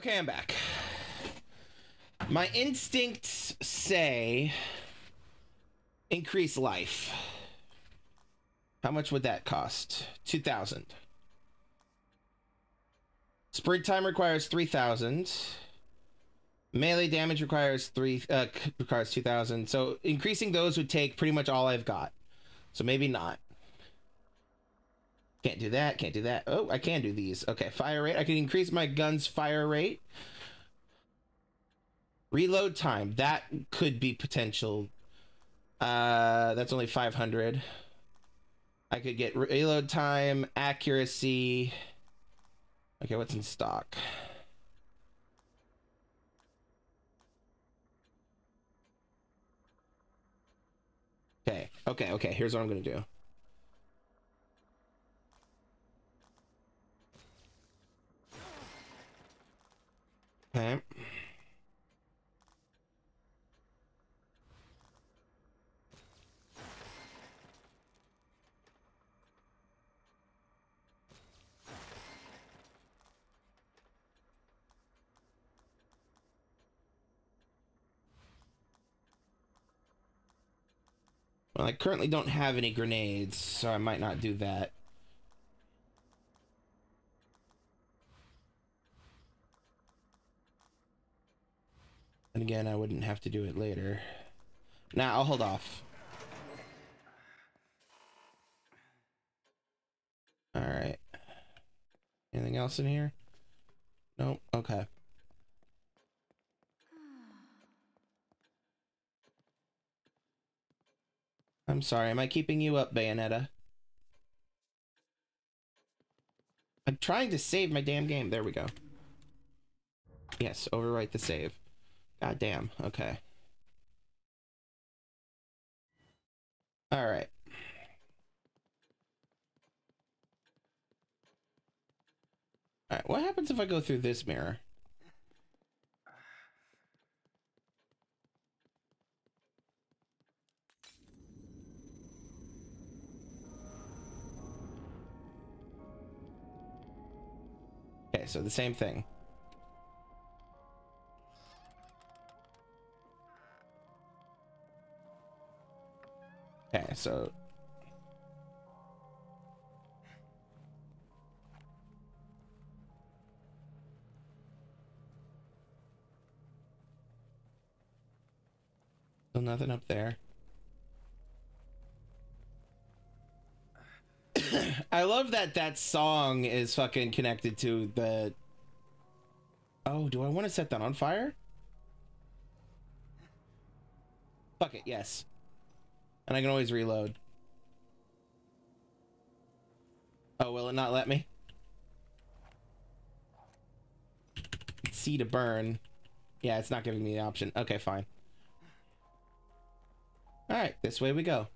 [SPEAKER 1] Okay, I'm back. My instincts say increase life. How much would that cost? 2000. Sprint time requires 3000. Melee damage requires 3 uh requires 2000. So increasing those would take pretty much all I've got. So maybe not. Can't do that. Can't do that. Oh, I can do these. Okay, fire rate. I can increase my gun's fire rate. Reload time. That could be potential. Uh, that's only 500. I could get reload time, accuracy. Okay, what's in stock? Okay, okay, okay. Here's what I'm gonna do. Okay. Well, I currently don't have any grenades, so I might not do that. And again, I wouldn't have to do it later. Nah, I'll hold off. Alright. Anything else in here? Nope. Okay. I'm sorry. Am I keeping you up, Bayonetta? I'm trying to save my damn game. There we go. Yes, overwrite the save. God damn. Okay. All right. All right. What happens if I go through this mirror? Okay, so the same thing. Okay, so Still nothing up there. I love that that song is fucking connected to the. Oh, do I want to set that on fire? Fuck it, yes. And I can always reload. Oh, will it not let me? C to burn. Yeah, it's not giving me the option. Okay, fine. Alright, this way we go.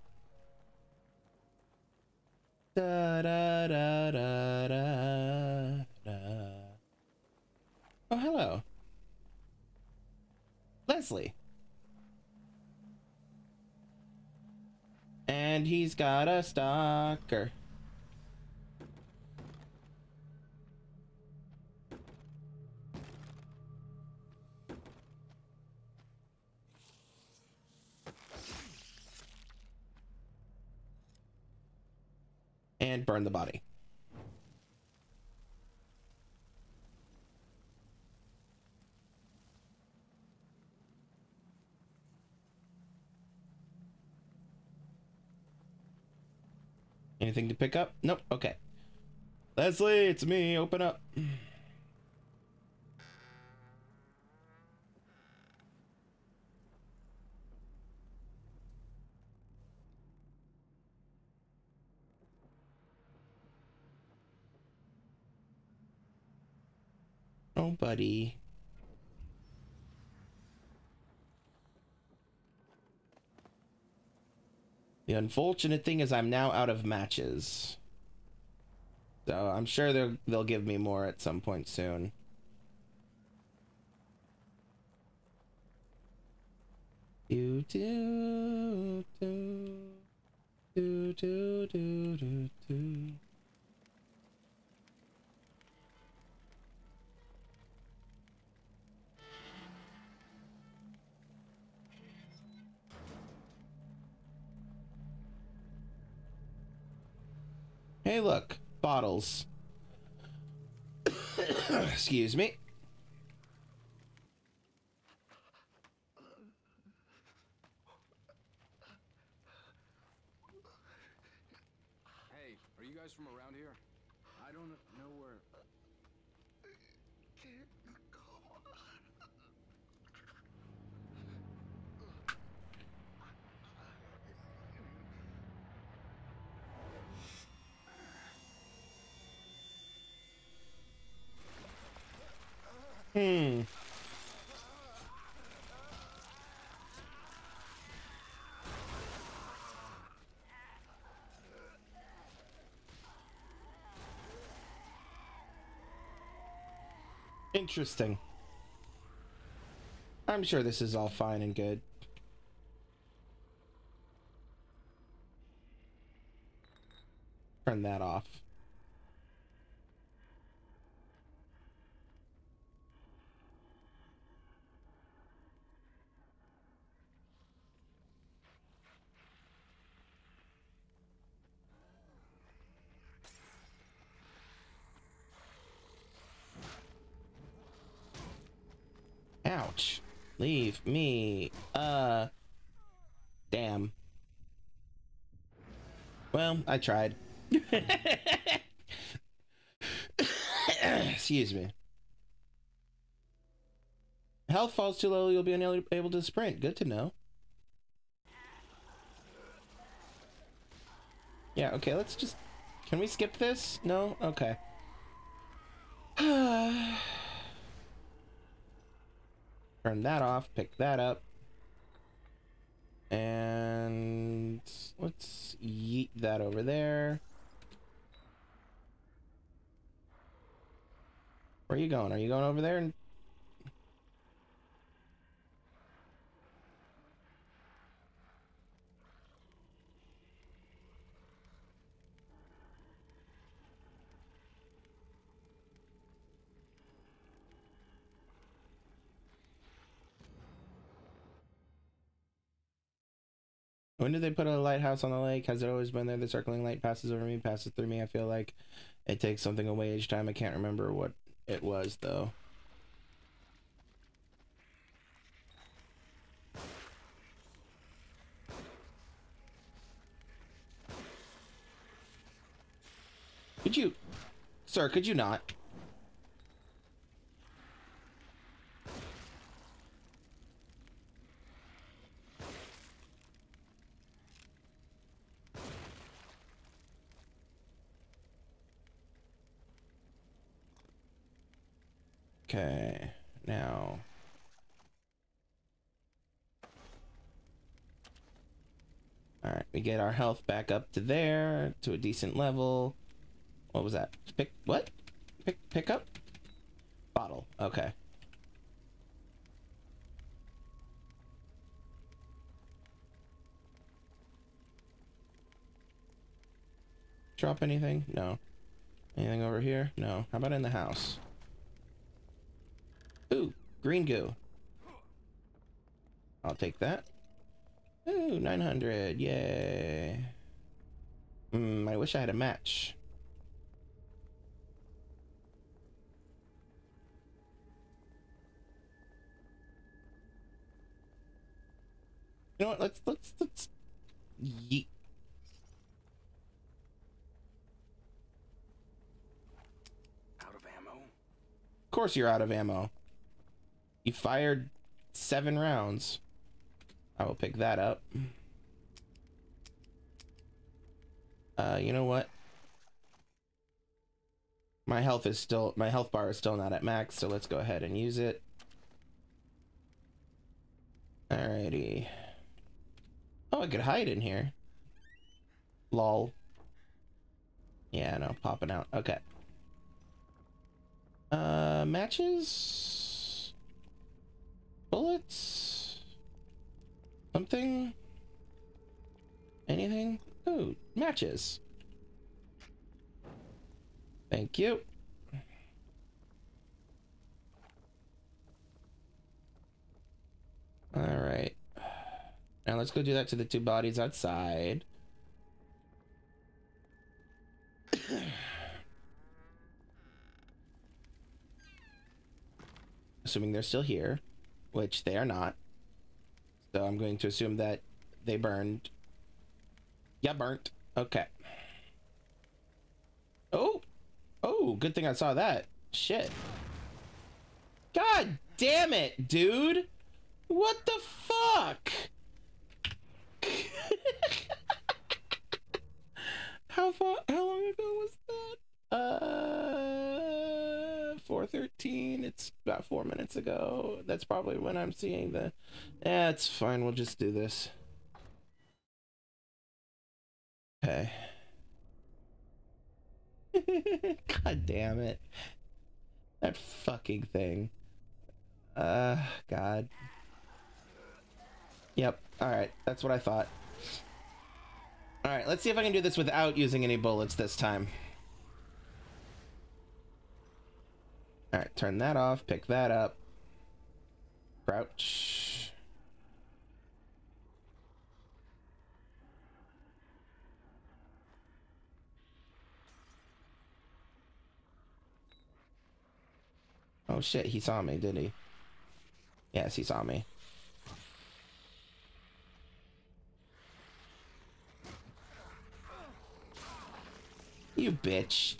[SPEAKER 1] Da da da da da da. Oh, hello. Leslie. And he's got a stalker. And burn the body. Anything to pick up? Nope. Okay. Leslie, it's me. Open up. Oh, The unfortunate thing is I'm now out of matches. So I'm sure they'll they'll give me more at some point soon. Do do do do do do do do. Hey, look, bottles. Excuse me.
[SPEAKER 5] Hey, are you guys from around here? I don't know where.
[SPEAKER 1] Hmm. Interesting. I'm sure this is all fine and good. Turn that off. Leave me. Uh. Damn. Well, I tried. Excuse me. Health falls too low, you'll be unable to sprint. Good to know. Yeah, okay, let's just... Can we skip this? No? Okay. Turn that off, pick that up. And let's yeet that over there. Where are you going? Are you going over there? And When did they put a lighthouse on the lake? Has it always been there? The circling light passes over me, passes through me. I feel like it takes something away each time. I can't remember what it was though. Could you, sir, could you not? Okay, now. Alright, we get our health back up to there, to a decent level. What was that? Pick, what? Pick, pick up? Bottle, okay. Drop anything? No. Anything over here? No. How about in the house? Ooh, green goo. I'll take that. Ooh, 900. Yay. Hmm, I wish I had a match. You know what? Let's let's let's yeet.
[SPEAKER 5] Out of ammo?
[SPEAKER 1] Of course you're out of ammo. You fired seven rounds. I will pick that up. Uh, you know what? My health is still, my health bar is still not at max, so let's go ahead and use it. Alrighty. Oh, I could hide in here. Lol. Yeah, no, popping out. Okay. Uh, matches? Bullets? Something? Anything? Ooh, matches. Thank you. Alright. Now let's go do that to the two bodies outside. Assuming they're still here, which they are not. So I'm going to assume that they burned. Yeah, burnt. Okay. Oh! Oh, good thing I saw that. Shit. God damn it, dude! What the fuck? how far how long ago was that? Uh 413. It's about four minutes ago. That's probably when I'm seeing the Yeah, it's fine, we'll just do this. Okay. God damn it. That fucking thing. Uh God. Yep. Alright, that's what I thought. Alright, let's see if I can do this without using any bullets this time. Alright, turn that off, pick that up. Crouch. Oh shit, he saw me, did he? Yes, he saw me. You bitch.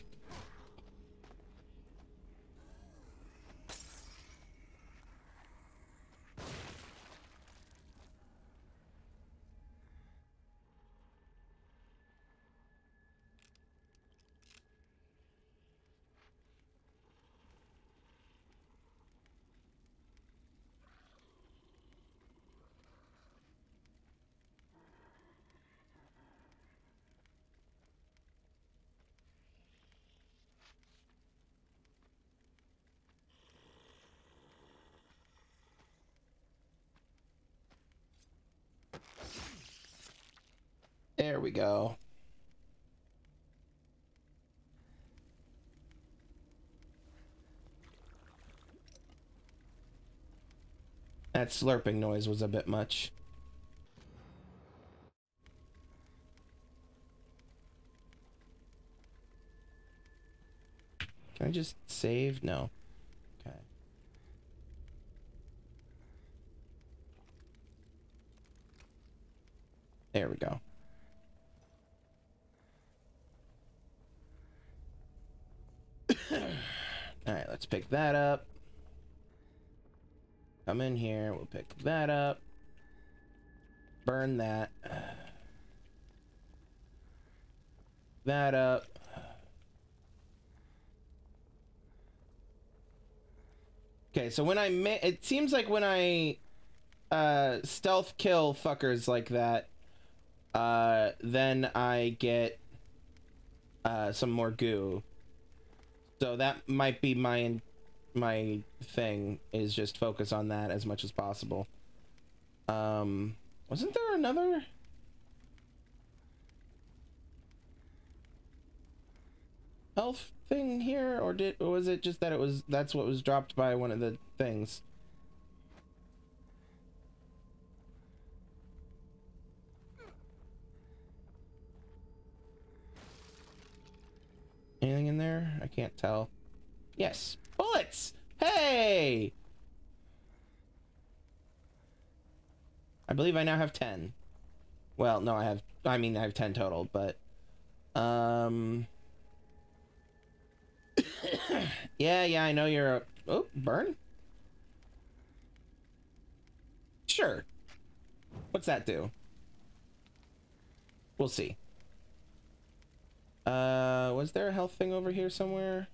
[SPEAKER 1] There we go. That slurping noise was a bit much. Can I just save? No. Okay. There we go. Alright, let's pick that up. Come in here, we'll pick that up. Burn that. That up. Okay, so when I it seems like when I uh stealth kill fuckers like that, uh then I get uh some more goo. So that might be my my thing is just focus on that as much as possible. Um wasn't there another elf thing here or did or was it just that it was that's what was dropped by one of the things? Anything in there? I can't tell. Yes. Bullets! Hey! I believe I now have 10. Well, no, I have... I mean, I have 10 total, but... Um... yeah, yeah, I know you're a... Oh, burn? Sure. What's that do? We'll see. Uh, was there a health thing over here somewhere?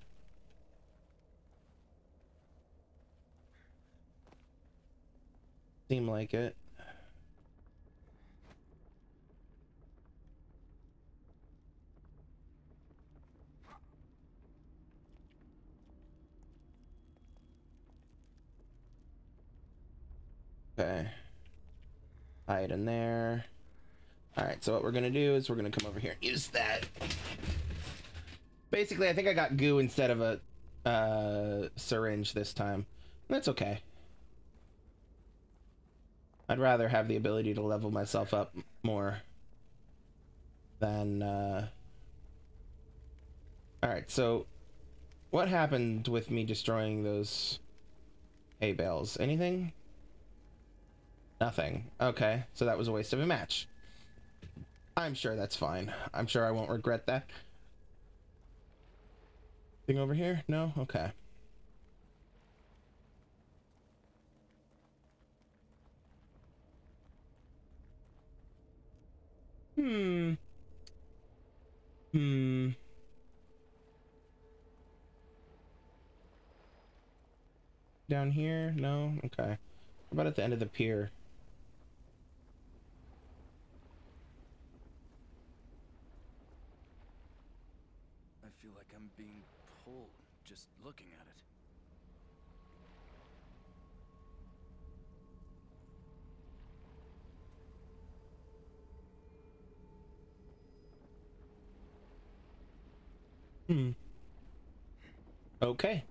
[SPEAKER 1] Seem like it. Okay. Hide in there. Alright, so what we're gonna do is we're gonna come over here and use that. Basically, I think I got goo instead of a uh, syringe this time. That's okay. I'd rather have the ability to level myself up more than uh... Alright, so what happened with me destroying those hay bales? Anything? Nothing. Okay, so that was a waste of a match. I'm sure that's fine. I'm sure I won't regret that. Thing over here? No? Okay. Hmm. Hmm. Down here? No? Okay. How about at the end of the pier? Hmm. Okay.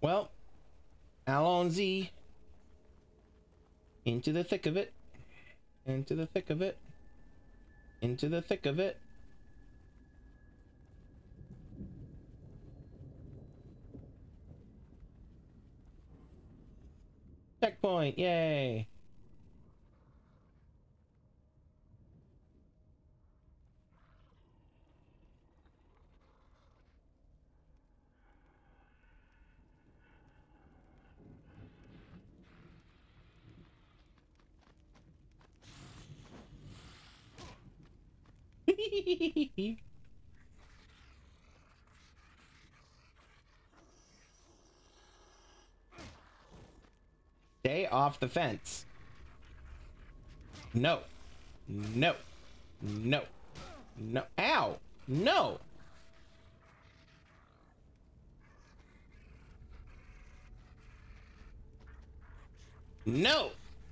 [SPEAKER 1] Well, Alonzi into the thick of it, into the thick of it, into the thick of it. Checkpoint, yay! Stay off the fence. No. No. No. No. Ow. No. No.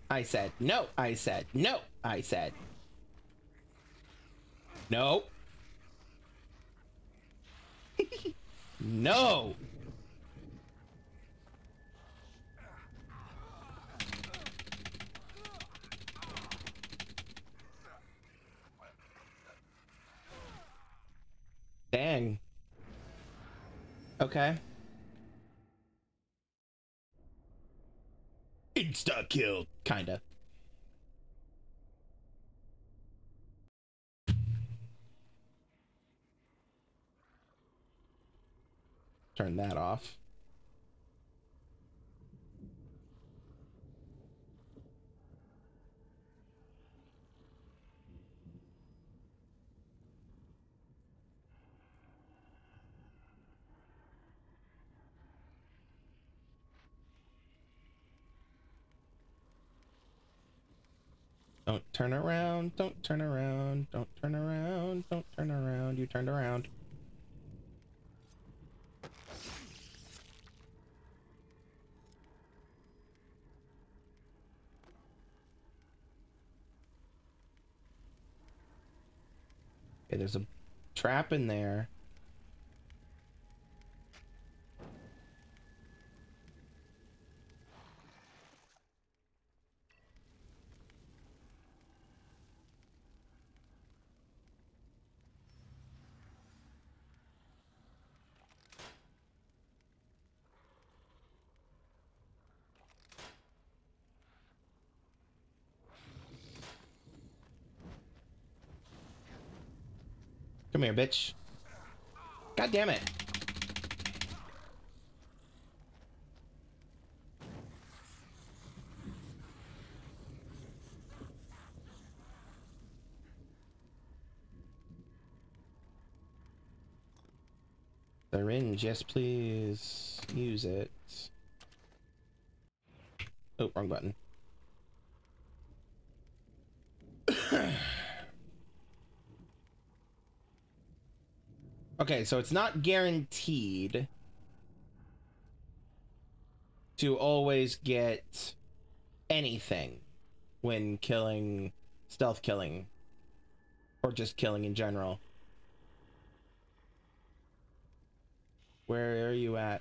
[SPEAKER 1] I said. No. I said. No. I said. No. no. Dang. Okay. Insta kill, kinda. Turn that off. Don't turn around, don't turn around, don't turn around, don't turn around, you turned around. Okay, there's a trap in there. Come here, bitch. God damn it. Syringe, yes please. Use it. Oh, wrong button. Okay, so it's not guaranteed to always get anything when killing, stealth killing, or just killing in general. Where are you at?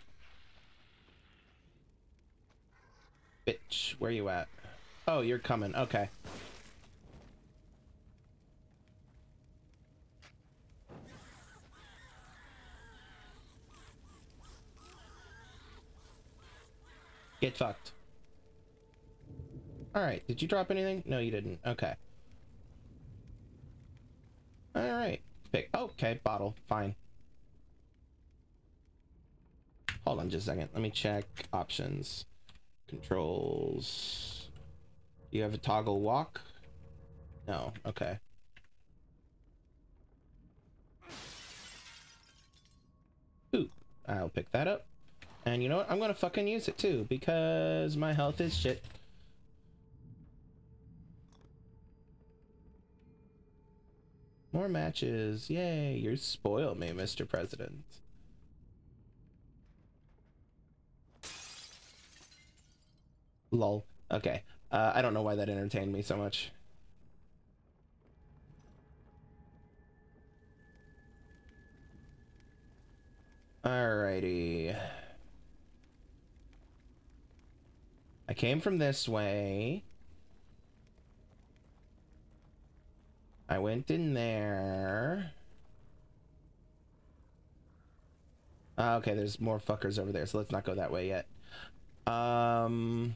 [SPEAKER 1] Bitch, where you at? Oh, you're coming. Okay. Get fucked. Alright, did you drop anything? No, you didn't. Okay. Alright. Pick. Okay, bottle. Fine. Hold on just a second. Let me check options. Controls. You have a toggle walk? No. Okay. Ooh, I'll pick that up. And you know what? I'm gonna fucking use it too, because my health is shit. More matches. Yay, you spoil me, Mr. President. Lol. Okay. Uh, I don't know why that entertained me so much. Alrighty. I came from this way. I went in there. Uh, okay, there's more fuckers over there, so let's not go that way yet. Um...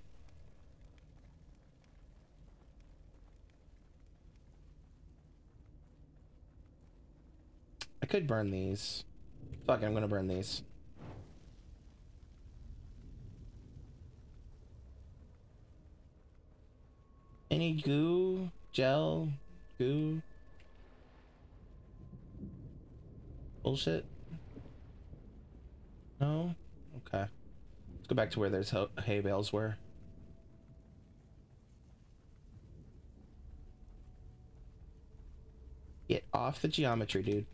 [SPEAKER 1] I could burn these. Fuck, I'm gonna burn these. Any goo? Gel? Goo? Bullshit? No? Okay. Let's go back to where those hay bales were. Get off the geometry, dude.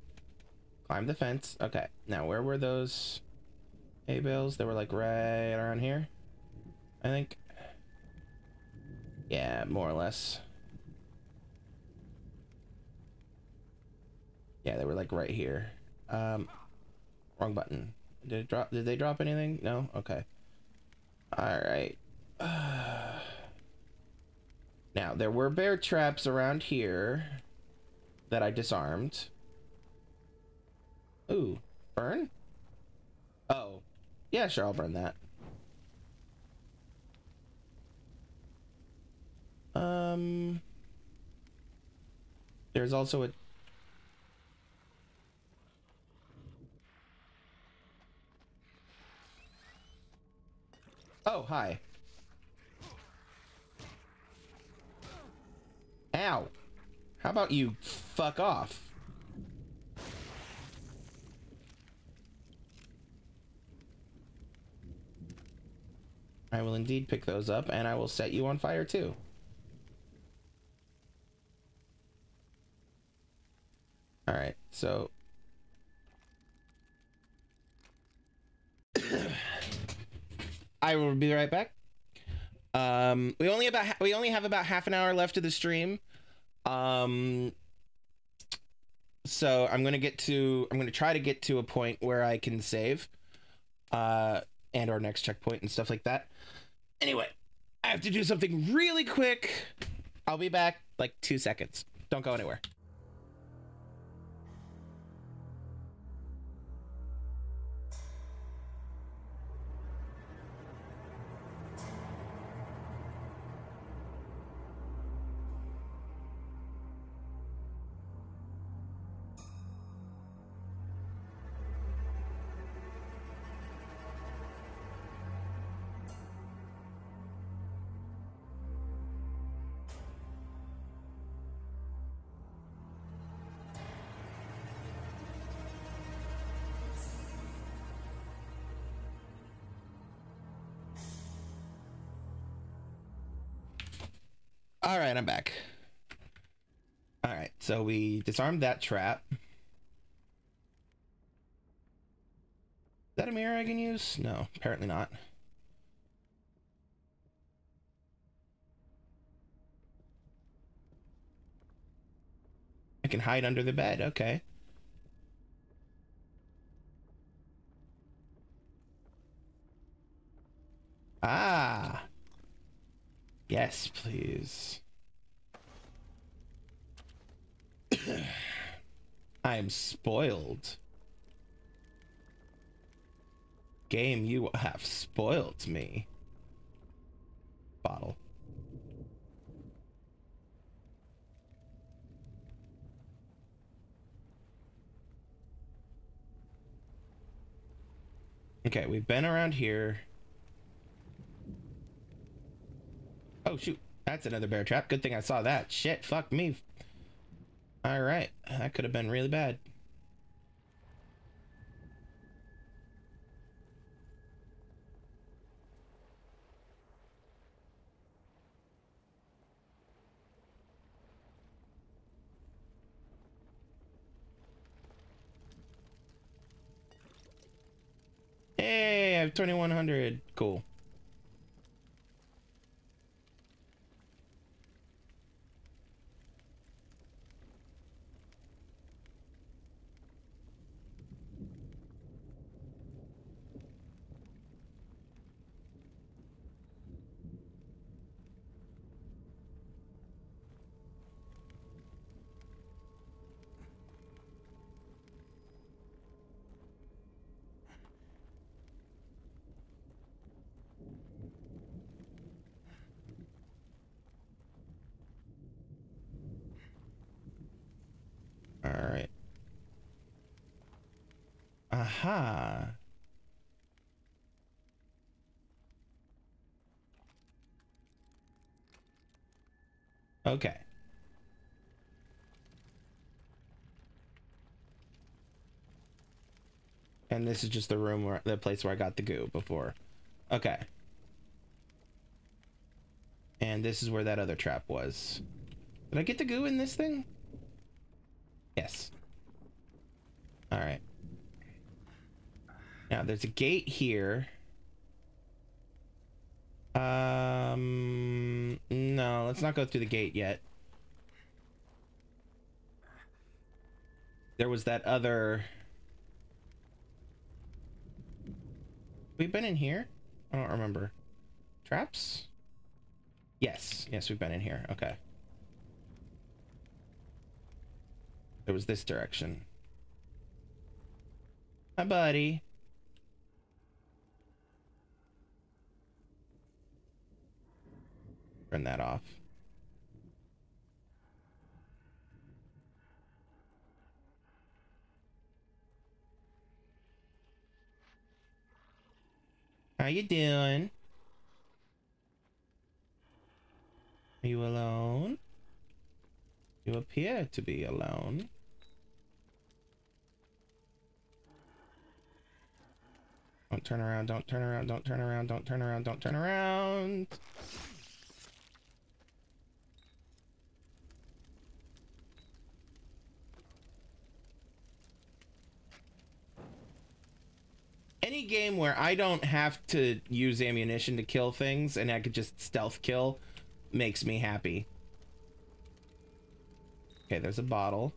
[SPEAKER 1] Climb the fence. Okay. Now, where were those hay bales? They were like right around here, I think. Yeah, more or less. Yeah, they were like right here. Um, wrong button. Did it drop? Did they drop anything? No. Okay. All right. now there were bear traps around here that I disarmed. Ooh, burn? Oh, yeah, sure, I'll burn that. Um, there's also a Oh, hi. Ow. How about you fuck off? I will indeed pick those up, and I will set you on fire too. Alright, so... I will be right back. Um, we only about we only have about half an hour left of the stream. Um, so I'm gonna get to I'm gonna try to get to a point where I can save, uh, and our next checkpoint and stuff like that. Anyway, I have to do something really quick. I'll be back like two seconds. Don't go anywhere. All right, I'm back. All right, so we disarmed that trap. Is that a mirror I can use? No, apparently not. I can hide under the bed. Okay. Ah. Yes, please. I am spoiled. Game, you have spoiled me. Bottle. Okay, we've been around here. Oh shoot, that's another bear trap. Good thing I saw that. Shit, fuck me. All right, that could have been really bad. Hey, I have 2100. Cool. Aha. Okay. And this is just the room where the place where I got the goo before. Okay. And this is where that other trap was. Did I get the goo in this thing? Yes. All right. Now there's a gate here. Um, no, let's not go through the gate yet. There was that other. We've been in here? I don't remember. Traps? Yes, yes, we've been in here. Okay. It was this direction. Hi, buddy. Turn that off. How you doing? Are you alone? You appear to be alone. Don't turn around, don't turn around, don't turn around, don't turn around, don't turn around. Any game where I don't have to use ammunition to kill things and I could just stealth kill makes me happy. Okay, there's a bottle.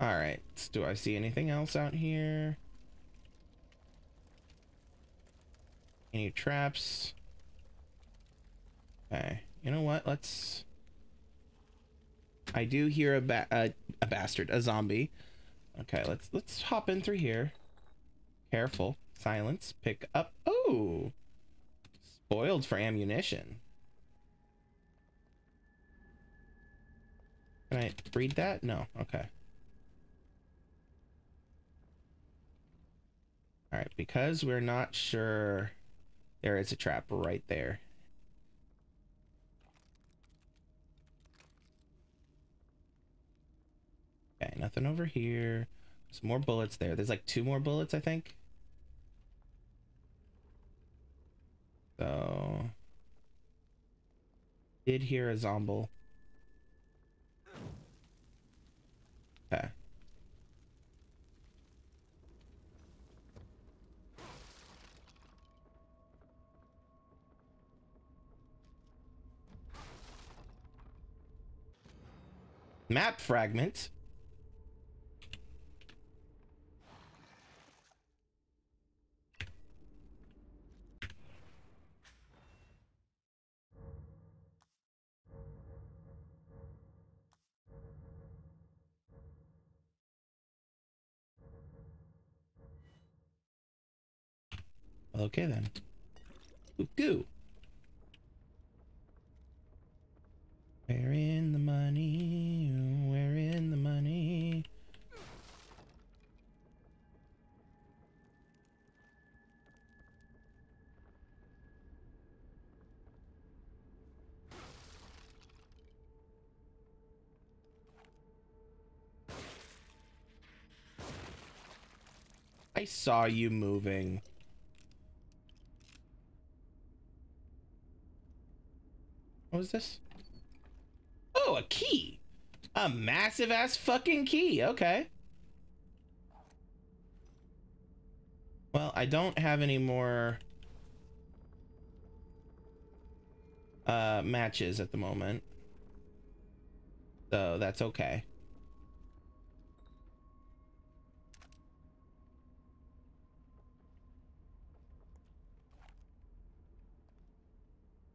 [SPEAKER 1] All right, do I see anything else out here? Any traps? Okay, you know what? Let's. I do hear a ba a, a bastard, a zombie. Okay, let's let's hop in through here. Careful, silence, pick up. Oh, spoiled for ammunition. Can I read that? No. Okay. All right, because we're not sure. There is a trap right there. Okay, nothing over here. There's more bullets there. There's like two more bullets, I think. So, did hear a zomble. Okay. Map fragment. Okay then. Ooh, goo. Where in the money? Where in the money? I saw you moving. What was this? Oh, a key. A massive ass fucking key. Okay. Well, I don't have any more uh matches at the moment. So that's okay.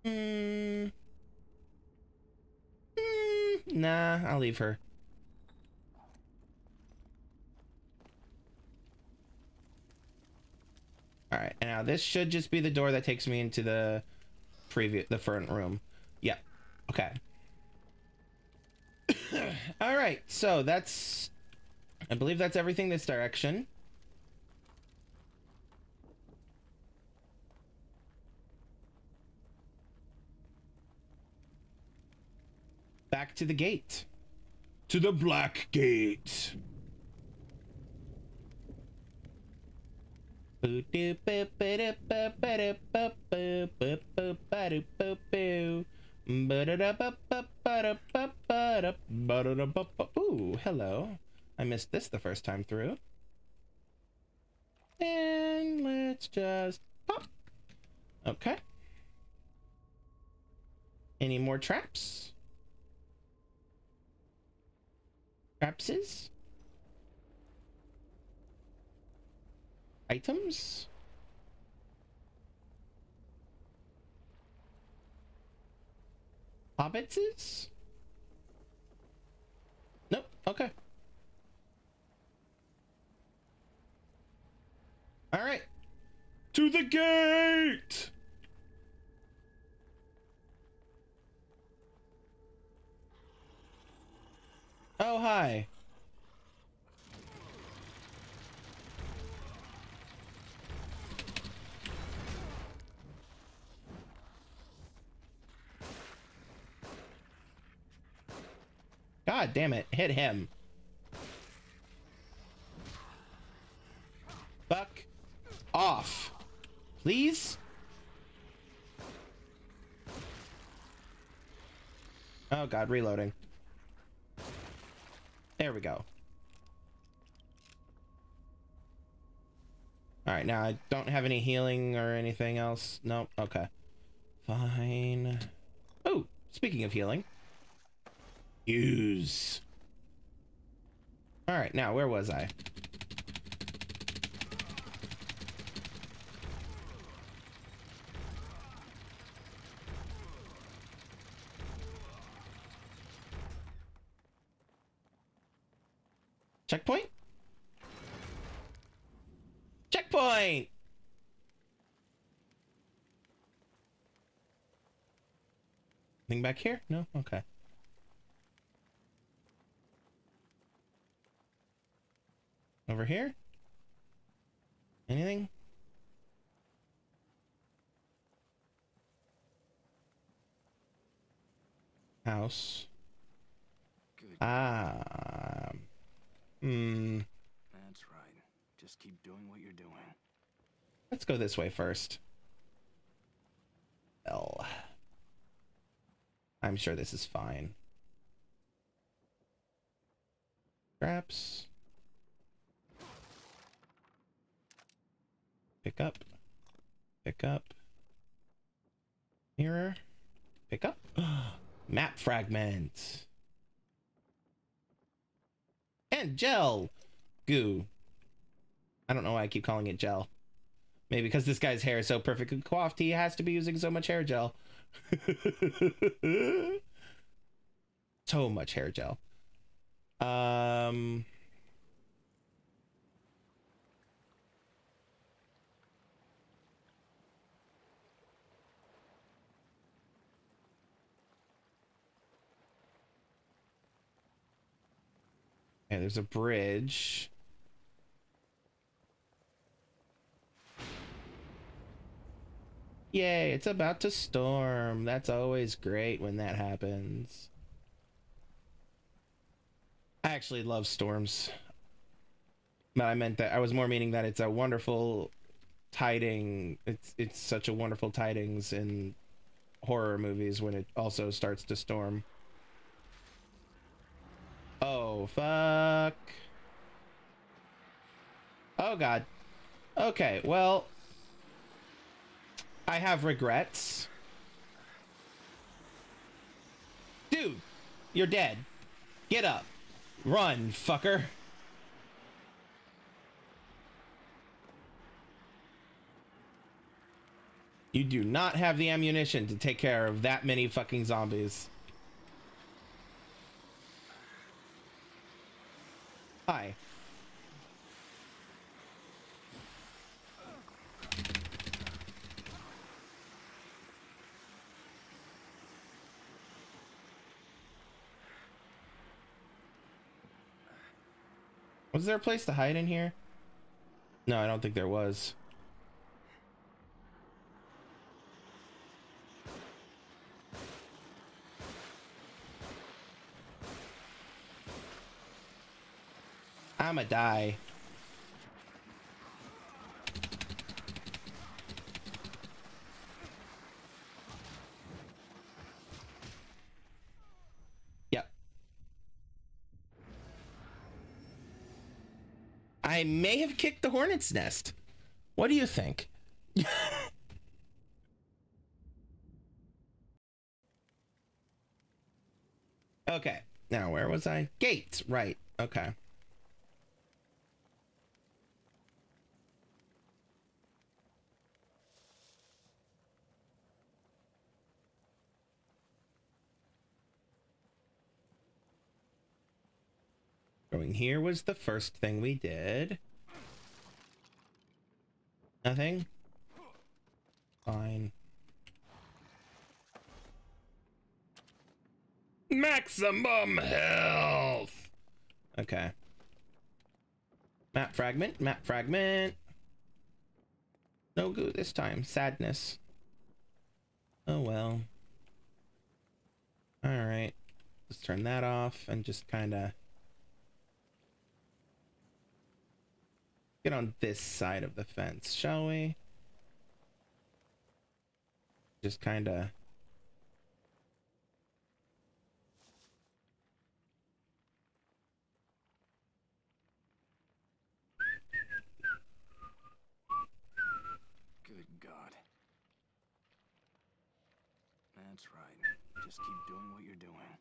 [SPEAKER 1] Hmm. Nah, I'll leave her. All right, now this should just be the door that takes me into the previous the front room. Yeah. Okay. All right, so that's I believe that's everything this direction. Back to the gate. To the Black Gate. Ooh, hello. I missed this the first time through. And let's just pop. Okay. Any more traps? Trapses? Items? Hobbitses? Nope. Okay. All right. To the gate! Oh, hi. God damn it. Hit him. Fuck off. Please? Oh god, reloading. There we go. Alright, now I don't have any healing or anything else. Nope, okay. Fine. Oh, speaking of healing. Use. Alright, now where was I? Checkpoint? Checkpoint! Anything back here? No? Okay. Over here? Anything? House.
[SPEAKER 5] Good.
[SPEAKER 1] Ah. Hmm.
[SPEAKER 5] That's right. Just keep doing what you're doing.
[SPEAKER 1] Let's go this way first. L. I'm sure this is fine. Traps. Pick up. Pick up. Mirror. Pick up. Map fragment. And gel. Goo. I don't know why I keep calling it gel. Maybe because this guy's hair is so perfectly coiffed, he has to be using so much hair gel. so much hair gel. Um. Yeah, there's a bridge. Yay, it's about to storm. That's always great when that happens. I actually love storms. But I meant that I was more meaning that it's a wonderful tiding. It's it's such a wonderful tidings in horror movies when it also starts to storm. Oh, fuck. Oh, God. Okay, well... I have regrets. Dude, you're dead. Get up. Run, fucker. You do not have the ammunition to take care of that many fucking zombies. Hi. Was there a place to hide in here? No, I don't think there was. I'ma die. Yep. I may have kicked the hornet's nest. What do you think? okay. Now, where was I? Gates. Right. Okay. Going here was the first thing we did. Nothing? Fine. Maximum health! Okay. Map fragment, map fragment. No goo this time. Sadness. Oh well. Alright. Let's turn that off and just kind of... Get on this side of the fence, shall we? Just kind of...
[SPEAKER 5] Good God. That's right. Just keep doing what you're doing.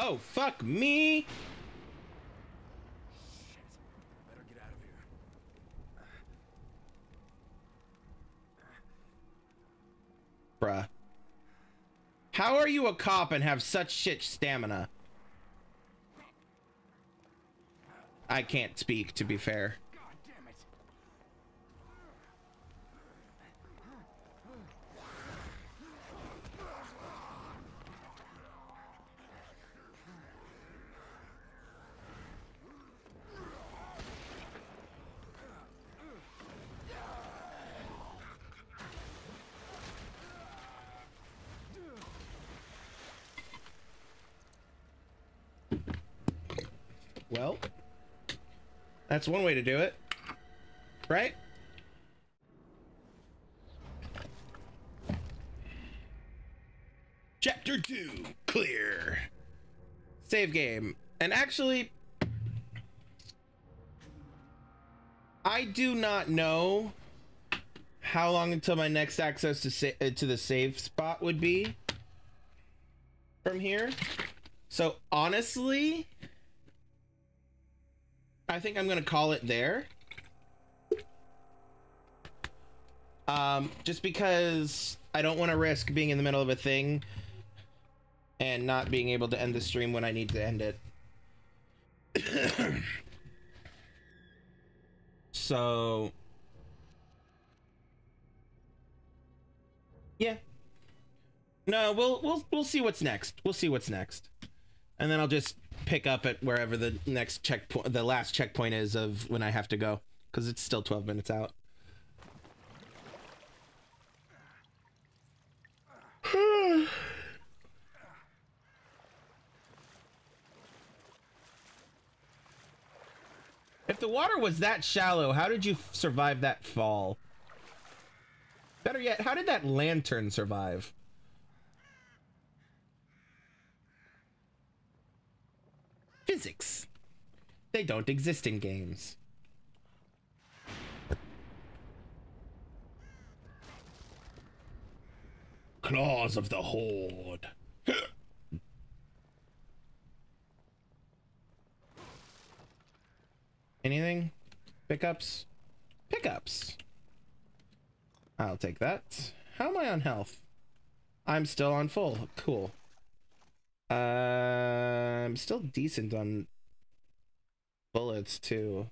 [SPEAKER 1] Oh, fuck me! Bruh. How are you a cop and have such shit stamina? I can't speak, to be fair. That's one way to do it. Right? Chapter 2 Clear. Save game. And actually, I do not know how long until my next access to to the save spot would be from here. So honestly, I think I'm gonna call it there. Um, just because I don't want to risk being in the middle of a thing and not being able to end the stream when I need to end it. so yeah. No, we'll we'll we'll see what's next. We'll see what's next. And then I'll just pick up at wherever the next checkpoint the last checkpoint is of when I have to go cuz it's still 12 minutes out. If the water was that shallow, how did you survive that fall? Better yet, how did that lantern survive? They don't exist in games. Claws of the Horde. Anything? Pickups? Pickups. I'll take that. How am I on health? I'm still on full. Cool. Uh, I'm still decent on bullets too.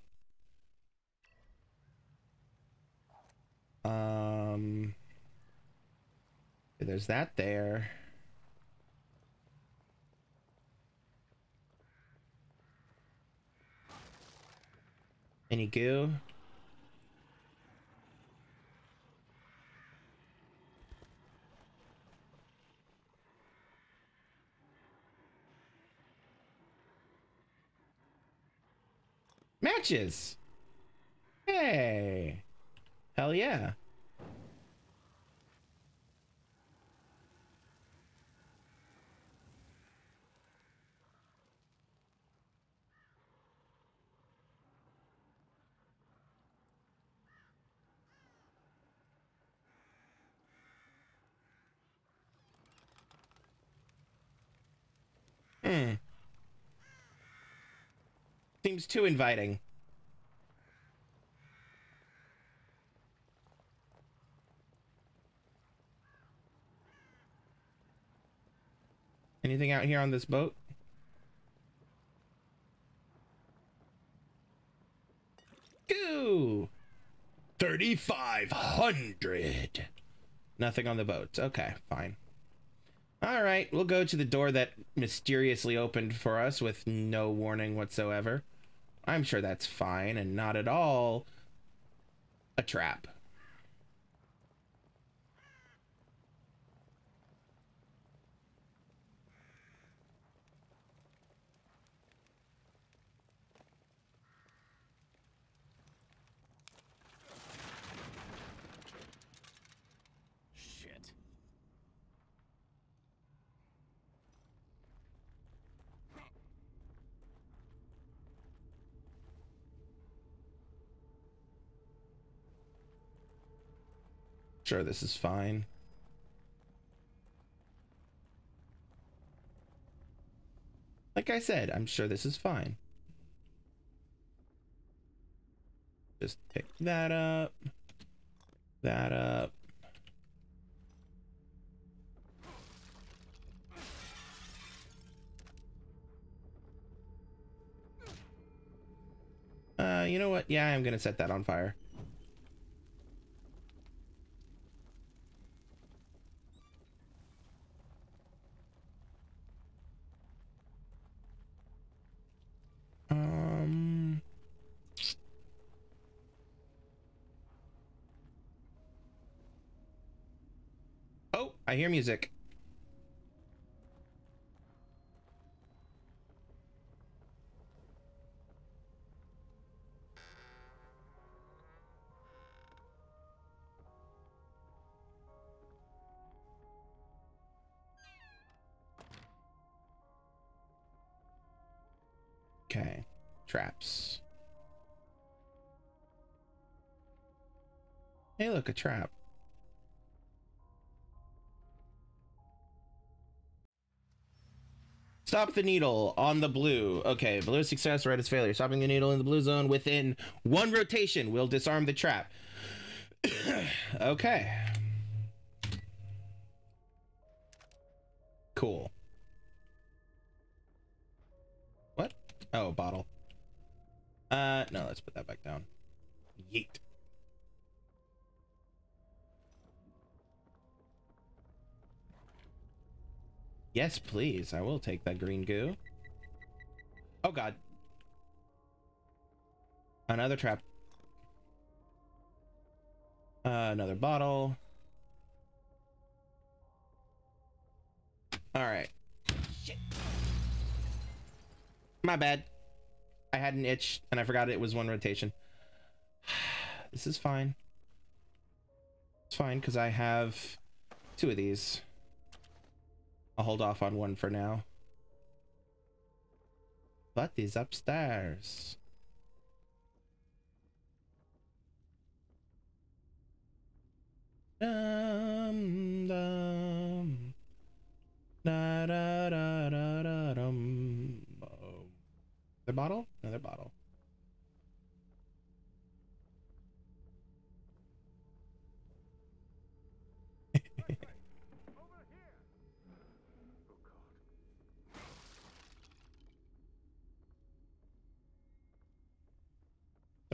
[SPEAKER 1] Um, there's that there. Any goo? Matches! Hey! Hell yeah. Hmm. Seems too inviting. Anything out here on this boat? Goo! 3,500. Nothing on the boat. Okay, fine. All right, we'll go to the door that mysteriously opened for us with no warning whatsoever. I'm sure that's fine and not at all a trap. Sure, this is fine. Like I said, I'm sure this is fine. Just pick that up. That up. Uh, you know what? Yeah, I'm gonna set that on fire. Um. Oh, I hear music. Okay. Traps. Hey, look, a trap. Stop the needle on the blue. Okay, blue is success, red is failure. Stopping the needle in the blue zone within one rotation will disarm the trap. okay. Cool. What? Oh, bottle. Uh, no, let's put that back down. Yeet. Yes, please. I will take that green goo. Oh, God. Another trap. Uh, another bottle. All right. Shit. My bad. I had an itch and I forgot it was one rotation. This is fine. It's fine because I have two of these. I'll hold off on one for now. But he's upstairs. Dum dum. Da da da da da dum. Oh. The bottle? Another bottle.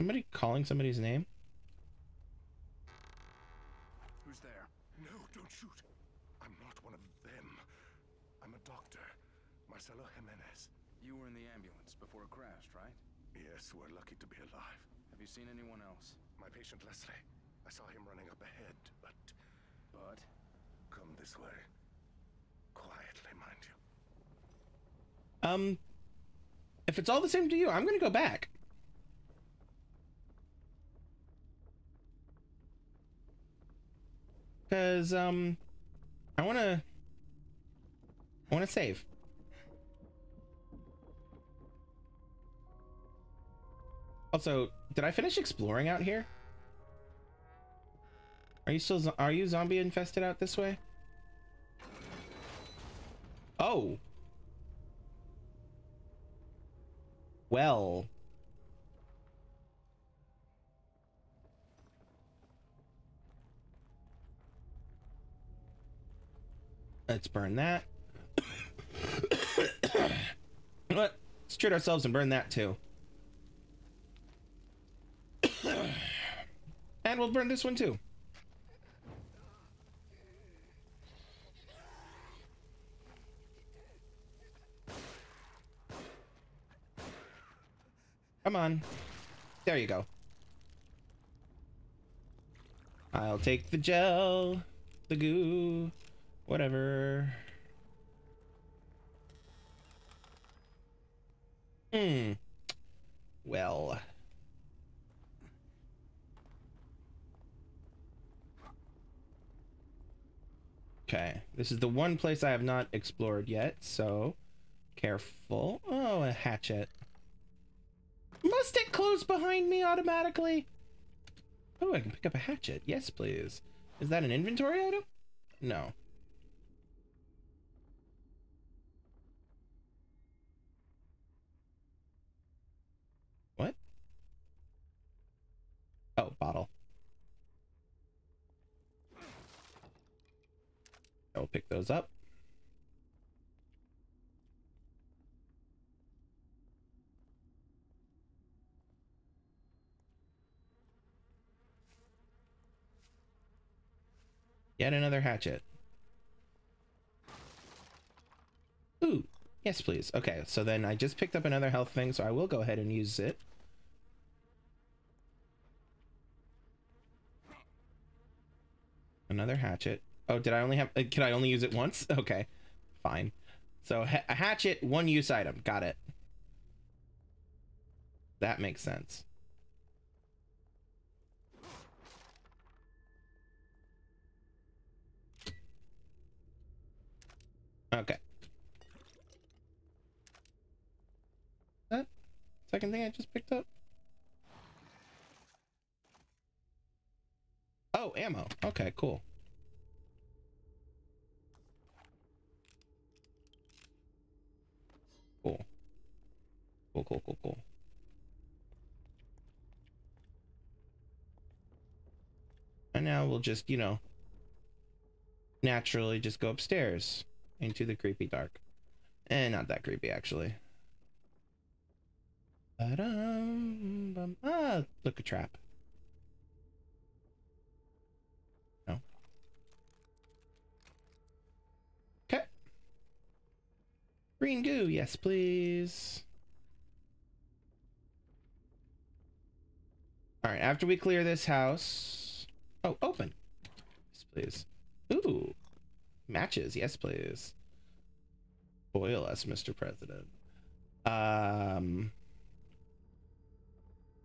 [SPEAKER 1] Somebody calling somebody's name?
[SPEAKER 3] Who's there?
[SPEAKER 7] No, don't shoot. I'm not one of them. I'm a doctor. Marcelo Jimenez.
[SPEAKER 5] You were in the ambulance before it crashed, right?
[SPEAKER 7] Yes, we're lucky to be alive.
[SPEAKER 5] Have you seen anyone else?
[SPEAKER 7] My patient Leslie. I saw him running up ahead, but
[SPEAKER 5] But
[SPEAKER 7] come this way. Quietly, mind you.
[SPEAKER 1] Um, if it's all the same to you, I'm gonna go back. Cause um, I wanna, I wanna save. Also, did I finish exploring out here? Are you still, are you zombie infested out this way? Oh. Well. Let's burn that. Let's treat ourselves and burn that too. and we'll burn this one too. Come on. There you go. I'll take the gel, the goo, whatever. Hmm. Well. Okay, this is the one place I have not explored yet, so careful. Oh, a hatchet. Must it close behind me automatically? Oh, I can pick up a hatchet. Yes, please. Is that an inventory item? No. Oh, bottle. I will pick those up. Yet another hatchet. Ooh, yes, please. Okay, so then I just picked up another health thing, so I will go ahead and use it. Another hatchet. Oh, did I only have... Uh, can I only use it once? Okay, fine. So ha a hatchet, one use item. Got it. That makes sense. Okay. That second thing I just picked up. Oh, ammo. Okay, cool. Cool. Cool, cool, cool, cool. And now we'll just, you know, naturally just go upstairs into the creepy dark. And not that creepy, actually. Ba-dum, bum. Ah, look, a trap. Green goo, yes, please. All right, after we clear this house... Oh, open. Yes, please. Ooh. Matches, yes, please. Boil us, Mr. President. Um...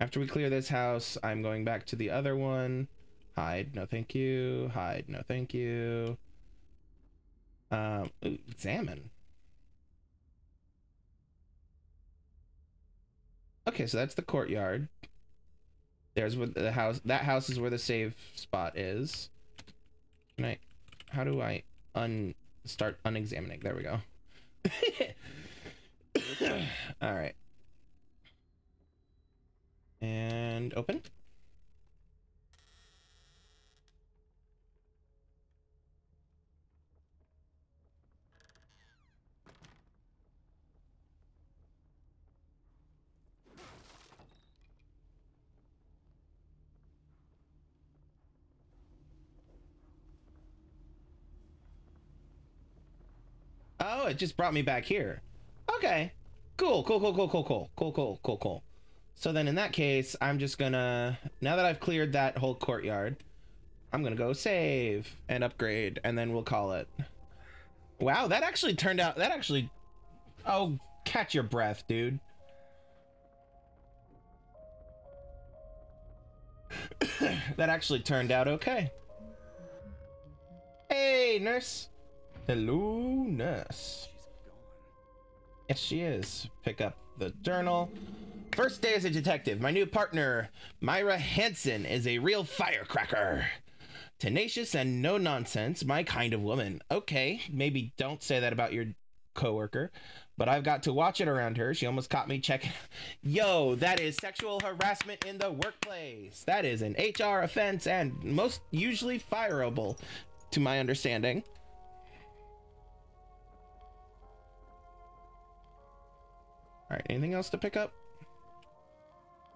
[SPEAKER 1] After we clear this house, I'm going back to the other one. Hide, no thank you. Hide, no thank you. Um, ooh, examine. Okay, so that's the courtyard. There's what the house. That house is where the save spot is. Can I? How do I un start unexamining? There we go. All right. And open. Oh, it just brought me back here. Okay. Cool, cool, cool, cool, cool, cool, cool, cool, cool, cool. So then in that case, I'm just gonna, now that I've cleared that whole courtyard, I'm gonna go save and upgrade, and then we'll call it. Wow, that actually turned out, that actually, oh, catch your breath, dude. that actually turned out okay. Hey, nurse. Hello, nurse. Yes, she is. Pick up the journal. First day as a detective. My new partner, Myra Hanson, is a real firecracker. Tenacious and no nonsense, my kind of woman. Okay, maybe don't say that about your coworker, but I've got to watch it around her. She almost caught me checking. Yo, that is sexual harassment in the workplace. That is an HR offense and most usually fireable, to my understanding. All right, anything else to pick up?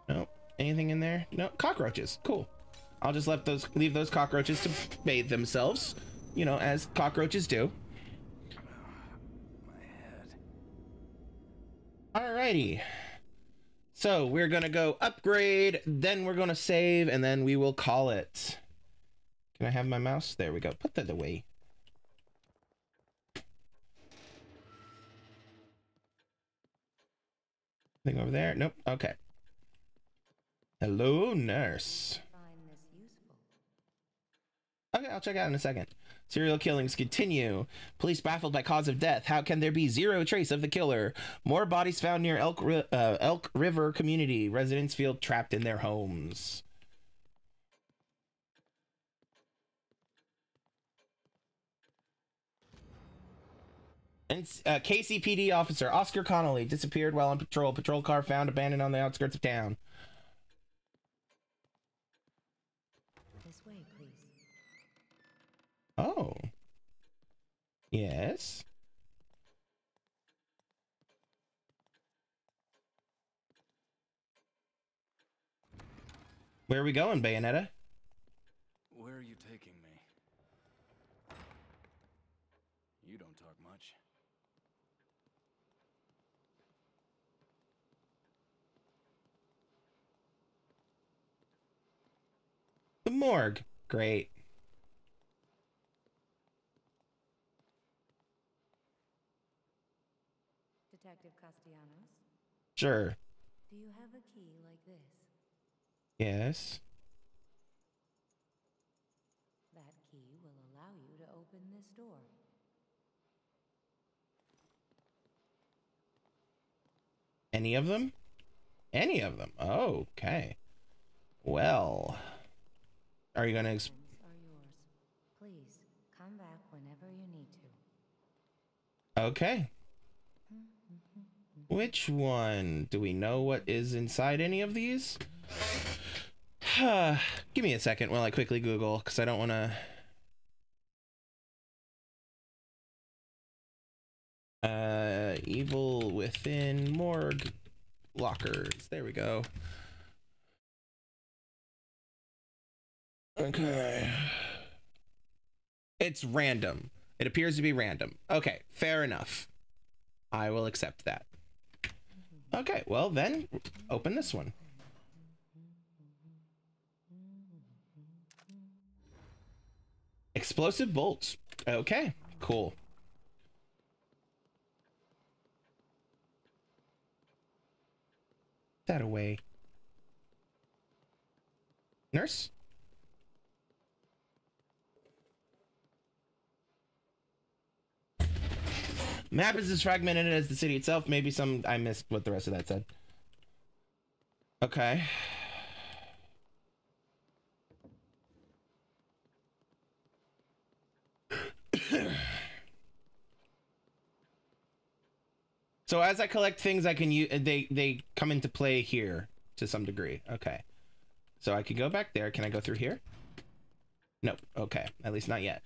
[SPEAKER 1] No. Anything in there? No. Cockroaches. Cool. I'll just let those leave those cockroaches to bathe themselves, you know, as cockroaches do. Alrighty. So we're gonna go upgrade, then we're gonna save, and then we will call it. Can I have my mouse? There we go. Put that away. Thing over there? Nope. Okay. Hello, nurse. Okay, I'll check out in a second. Serial killings continue. Police baffled by cause of death. How can there be zero trace of the killer? More bodies found near Elk, uh, Elk River community. Residents feel trapped in their homes. And uh, KCPD officer Oscar Connelly disappeared while on patrol. Patrol car found abandoned on the outskirts of town.
[SPEAKER 9] This way, please.
[SPEAKER 1] Oh. Yes. Where are we going, Bayonetta?
[SPEAKER 5] Where are you taking me? You don't talk much.
[SPEAKER 1] The morgue. Great.
[SPEAKER 9] Detective Castellanos,
[SPEAKER 1] Sure.
[SPEAKER 9] do you have a key like this?
[SPEAKER 1] Yes.
[SPEAKER 9] That key will allow you to open this door.
[SPEAKER 1] Any of them? Any of them. Okay. Well. Are you going to. Exp-
[SPEAKER 9] Are yours. Please come back whenever you need to.
[SPEAKER 1] okay. Which one? Do we know what is inside any of these? Give me a second while I quickly Google, because I don't want to. Uh, evil within morgue lockers. There we go. Okay. It's random. It appears to be random. Okay, fair enough. I will accept that. Okay, well then, open this one. Explosive bolts. Okay, cool. That away. Nurse? Map is as fragmented as the city itself. Maybe some I missed what the rest of that said. Okay. so as I collect things, I can use they they come into play here. to some degree. Okay. So I can go back there. Can I go through here? Nope. Okay. At least not yet.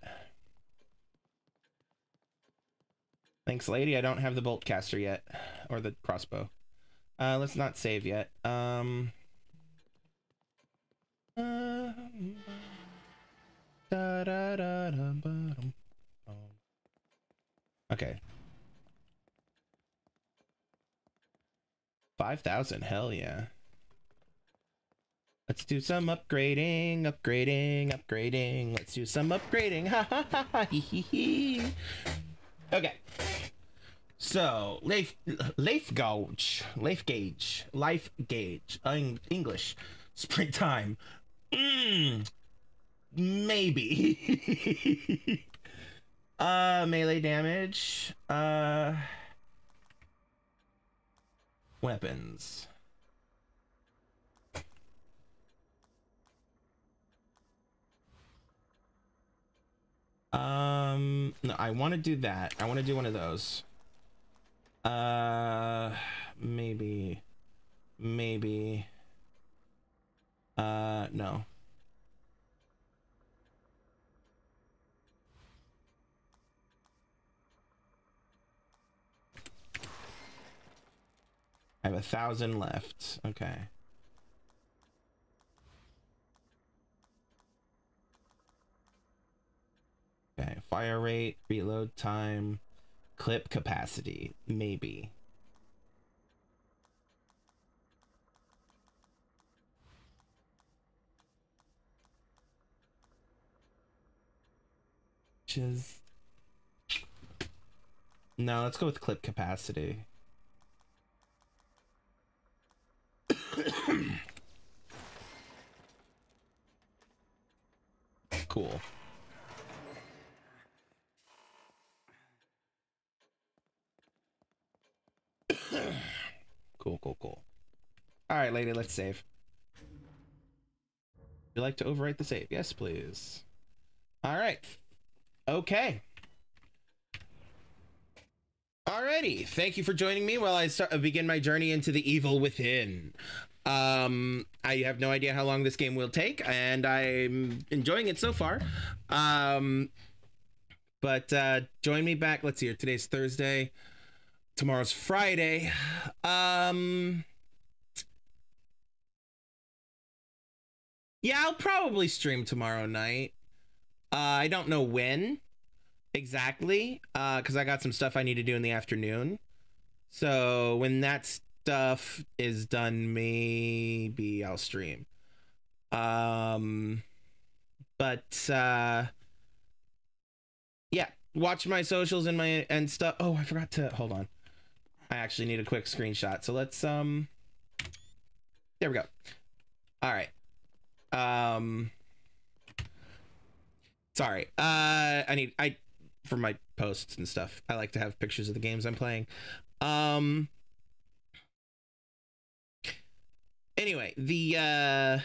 [SPEAKER 1] Thanks, lady. I don't have the bolt caster yet. Or the crossbow. Uh, let's not save yet. Um... uh. Okay. 5,000. Hell yeah. Let's do some upgrading, upgrading, upgrading. Let's do some upgrading. Ha ha ha ha. Okay. So, life, life gauge, life gauge, life gauge, Eng- English, springtime. Mm, maybe. uh, melee damage. Uh, weapons. Um, no, I want to do that. I want to do one of those. Uh, maybe, maybe. Uh, no. I have a thousand left. Okay. Okay, fire rate, reload time, clip capacity, maybe. No, let's go with clip capacity. cool. cool, cool, cool. All right, lady, let's save. Would you like to overwrite the save? Yes, please. All right. Okay. Alrighty. Thank you for joining me while I start begin my journey into the evil within. Um, I have no idea how long this game will take, and I'm enjoying it so far. Um, but uh, join me back. Let's see here. Today's Thursday. Tomorrow's Friday. Um, yeah, I'll probably stream tomorrow night. Uh, I don't know when exactly because I got some stuff I need to do in the afternoon. So when that stuff is done, maybe I'll stream. Um, but uh, yeah, watch my socials and my and stuff. Oh, I forgot to hold on. I actually need a quick screenshot. So let's um. There we go. All right. Um. Sorry. Uh, I need I for my posts and stuff. I like to have pictures of the games I'm playing. Um Anyway, the uh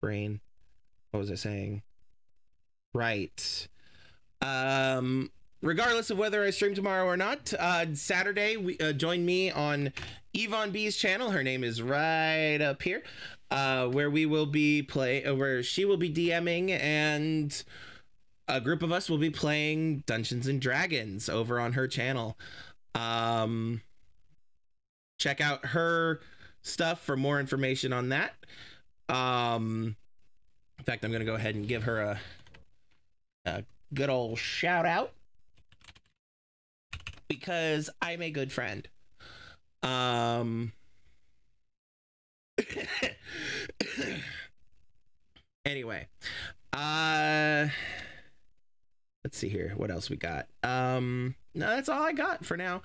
[SPEAKER 1] brain what was I saying? Right. Um regardless of whether I stream tomorrow or not, uh Saturday we uh, join me on Yvonne B's channel. Her name is right up here. Uh where we will be play uh, where she will be DMing and a group of us will be playing Dungeons and Dragons over on her channel. Um, check out her stuff for more information on that. Um, in fact, I'm going to go ahead and give her a, a good old shout out because I'm a good friend. Um, anyway, uh, let's see here. What else we got? Um no that's all i got for now.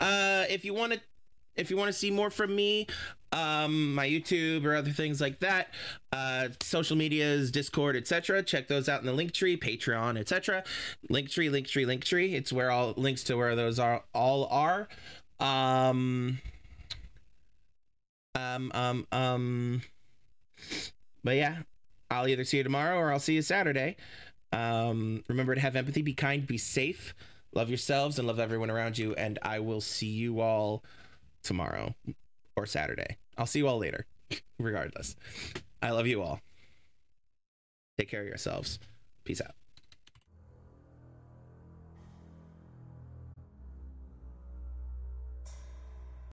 [SPEAKER 1] Uh if you want to if you want to see more from me um my youtube or other things like that uh social medias discord etc check those out in the Linktree patreon etc Linktree link tree Linktree. It's where all links to where those are all are. Um um um um but yeah i'll either see you tomorrow or i'll see you saturday. Um, remember to have empathy, be kind, be safe, love yourselves, and love everyone around you. And I will see you all tomorrow or Saturday. I'll see you all later. Regardless, I love you all. Take care of yourselves. Peace out.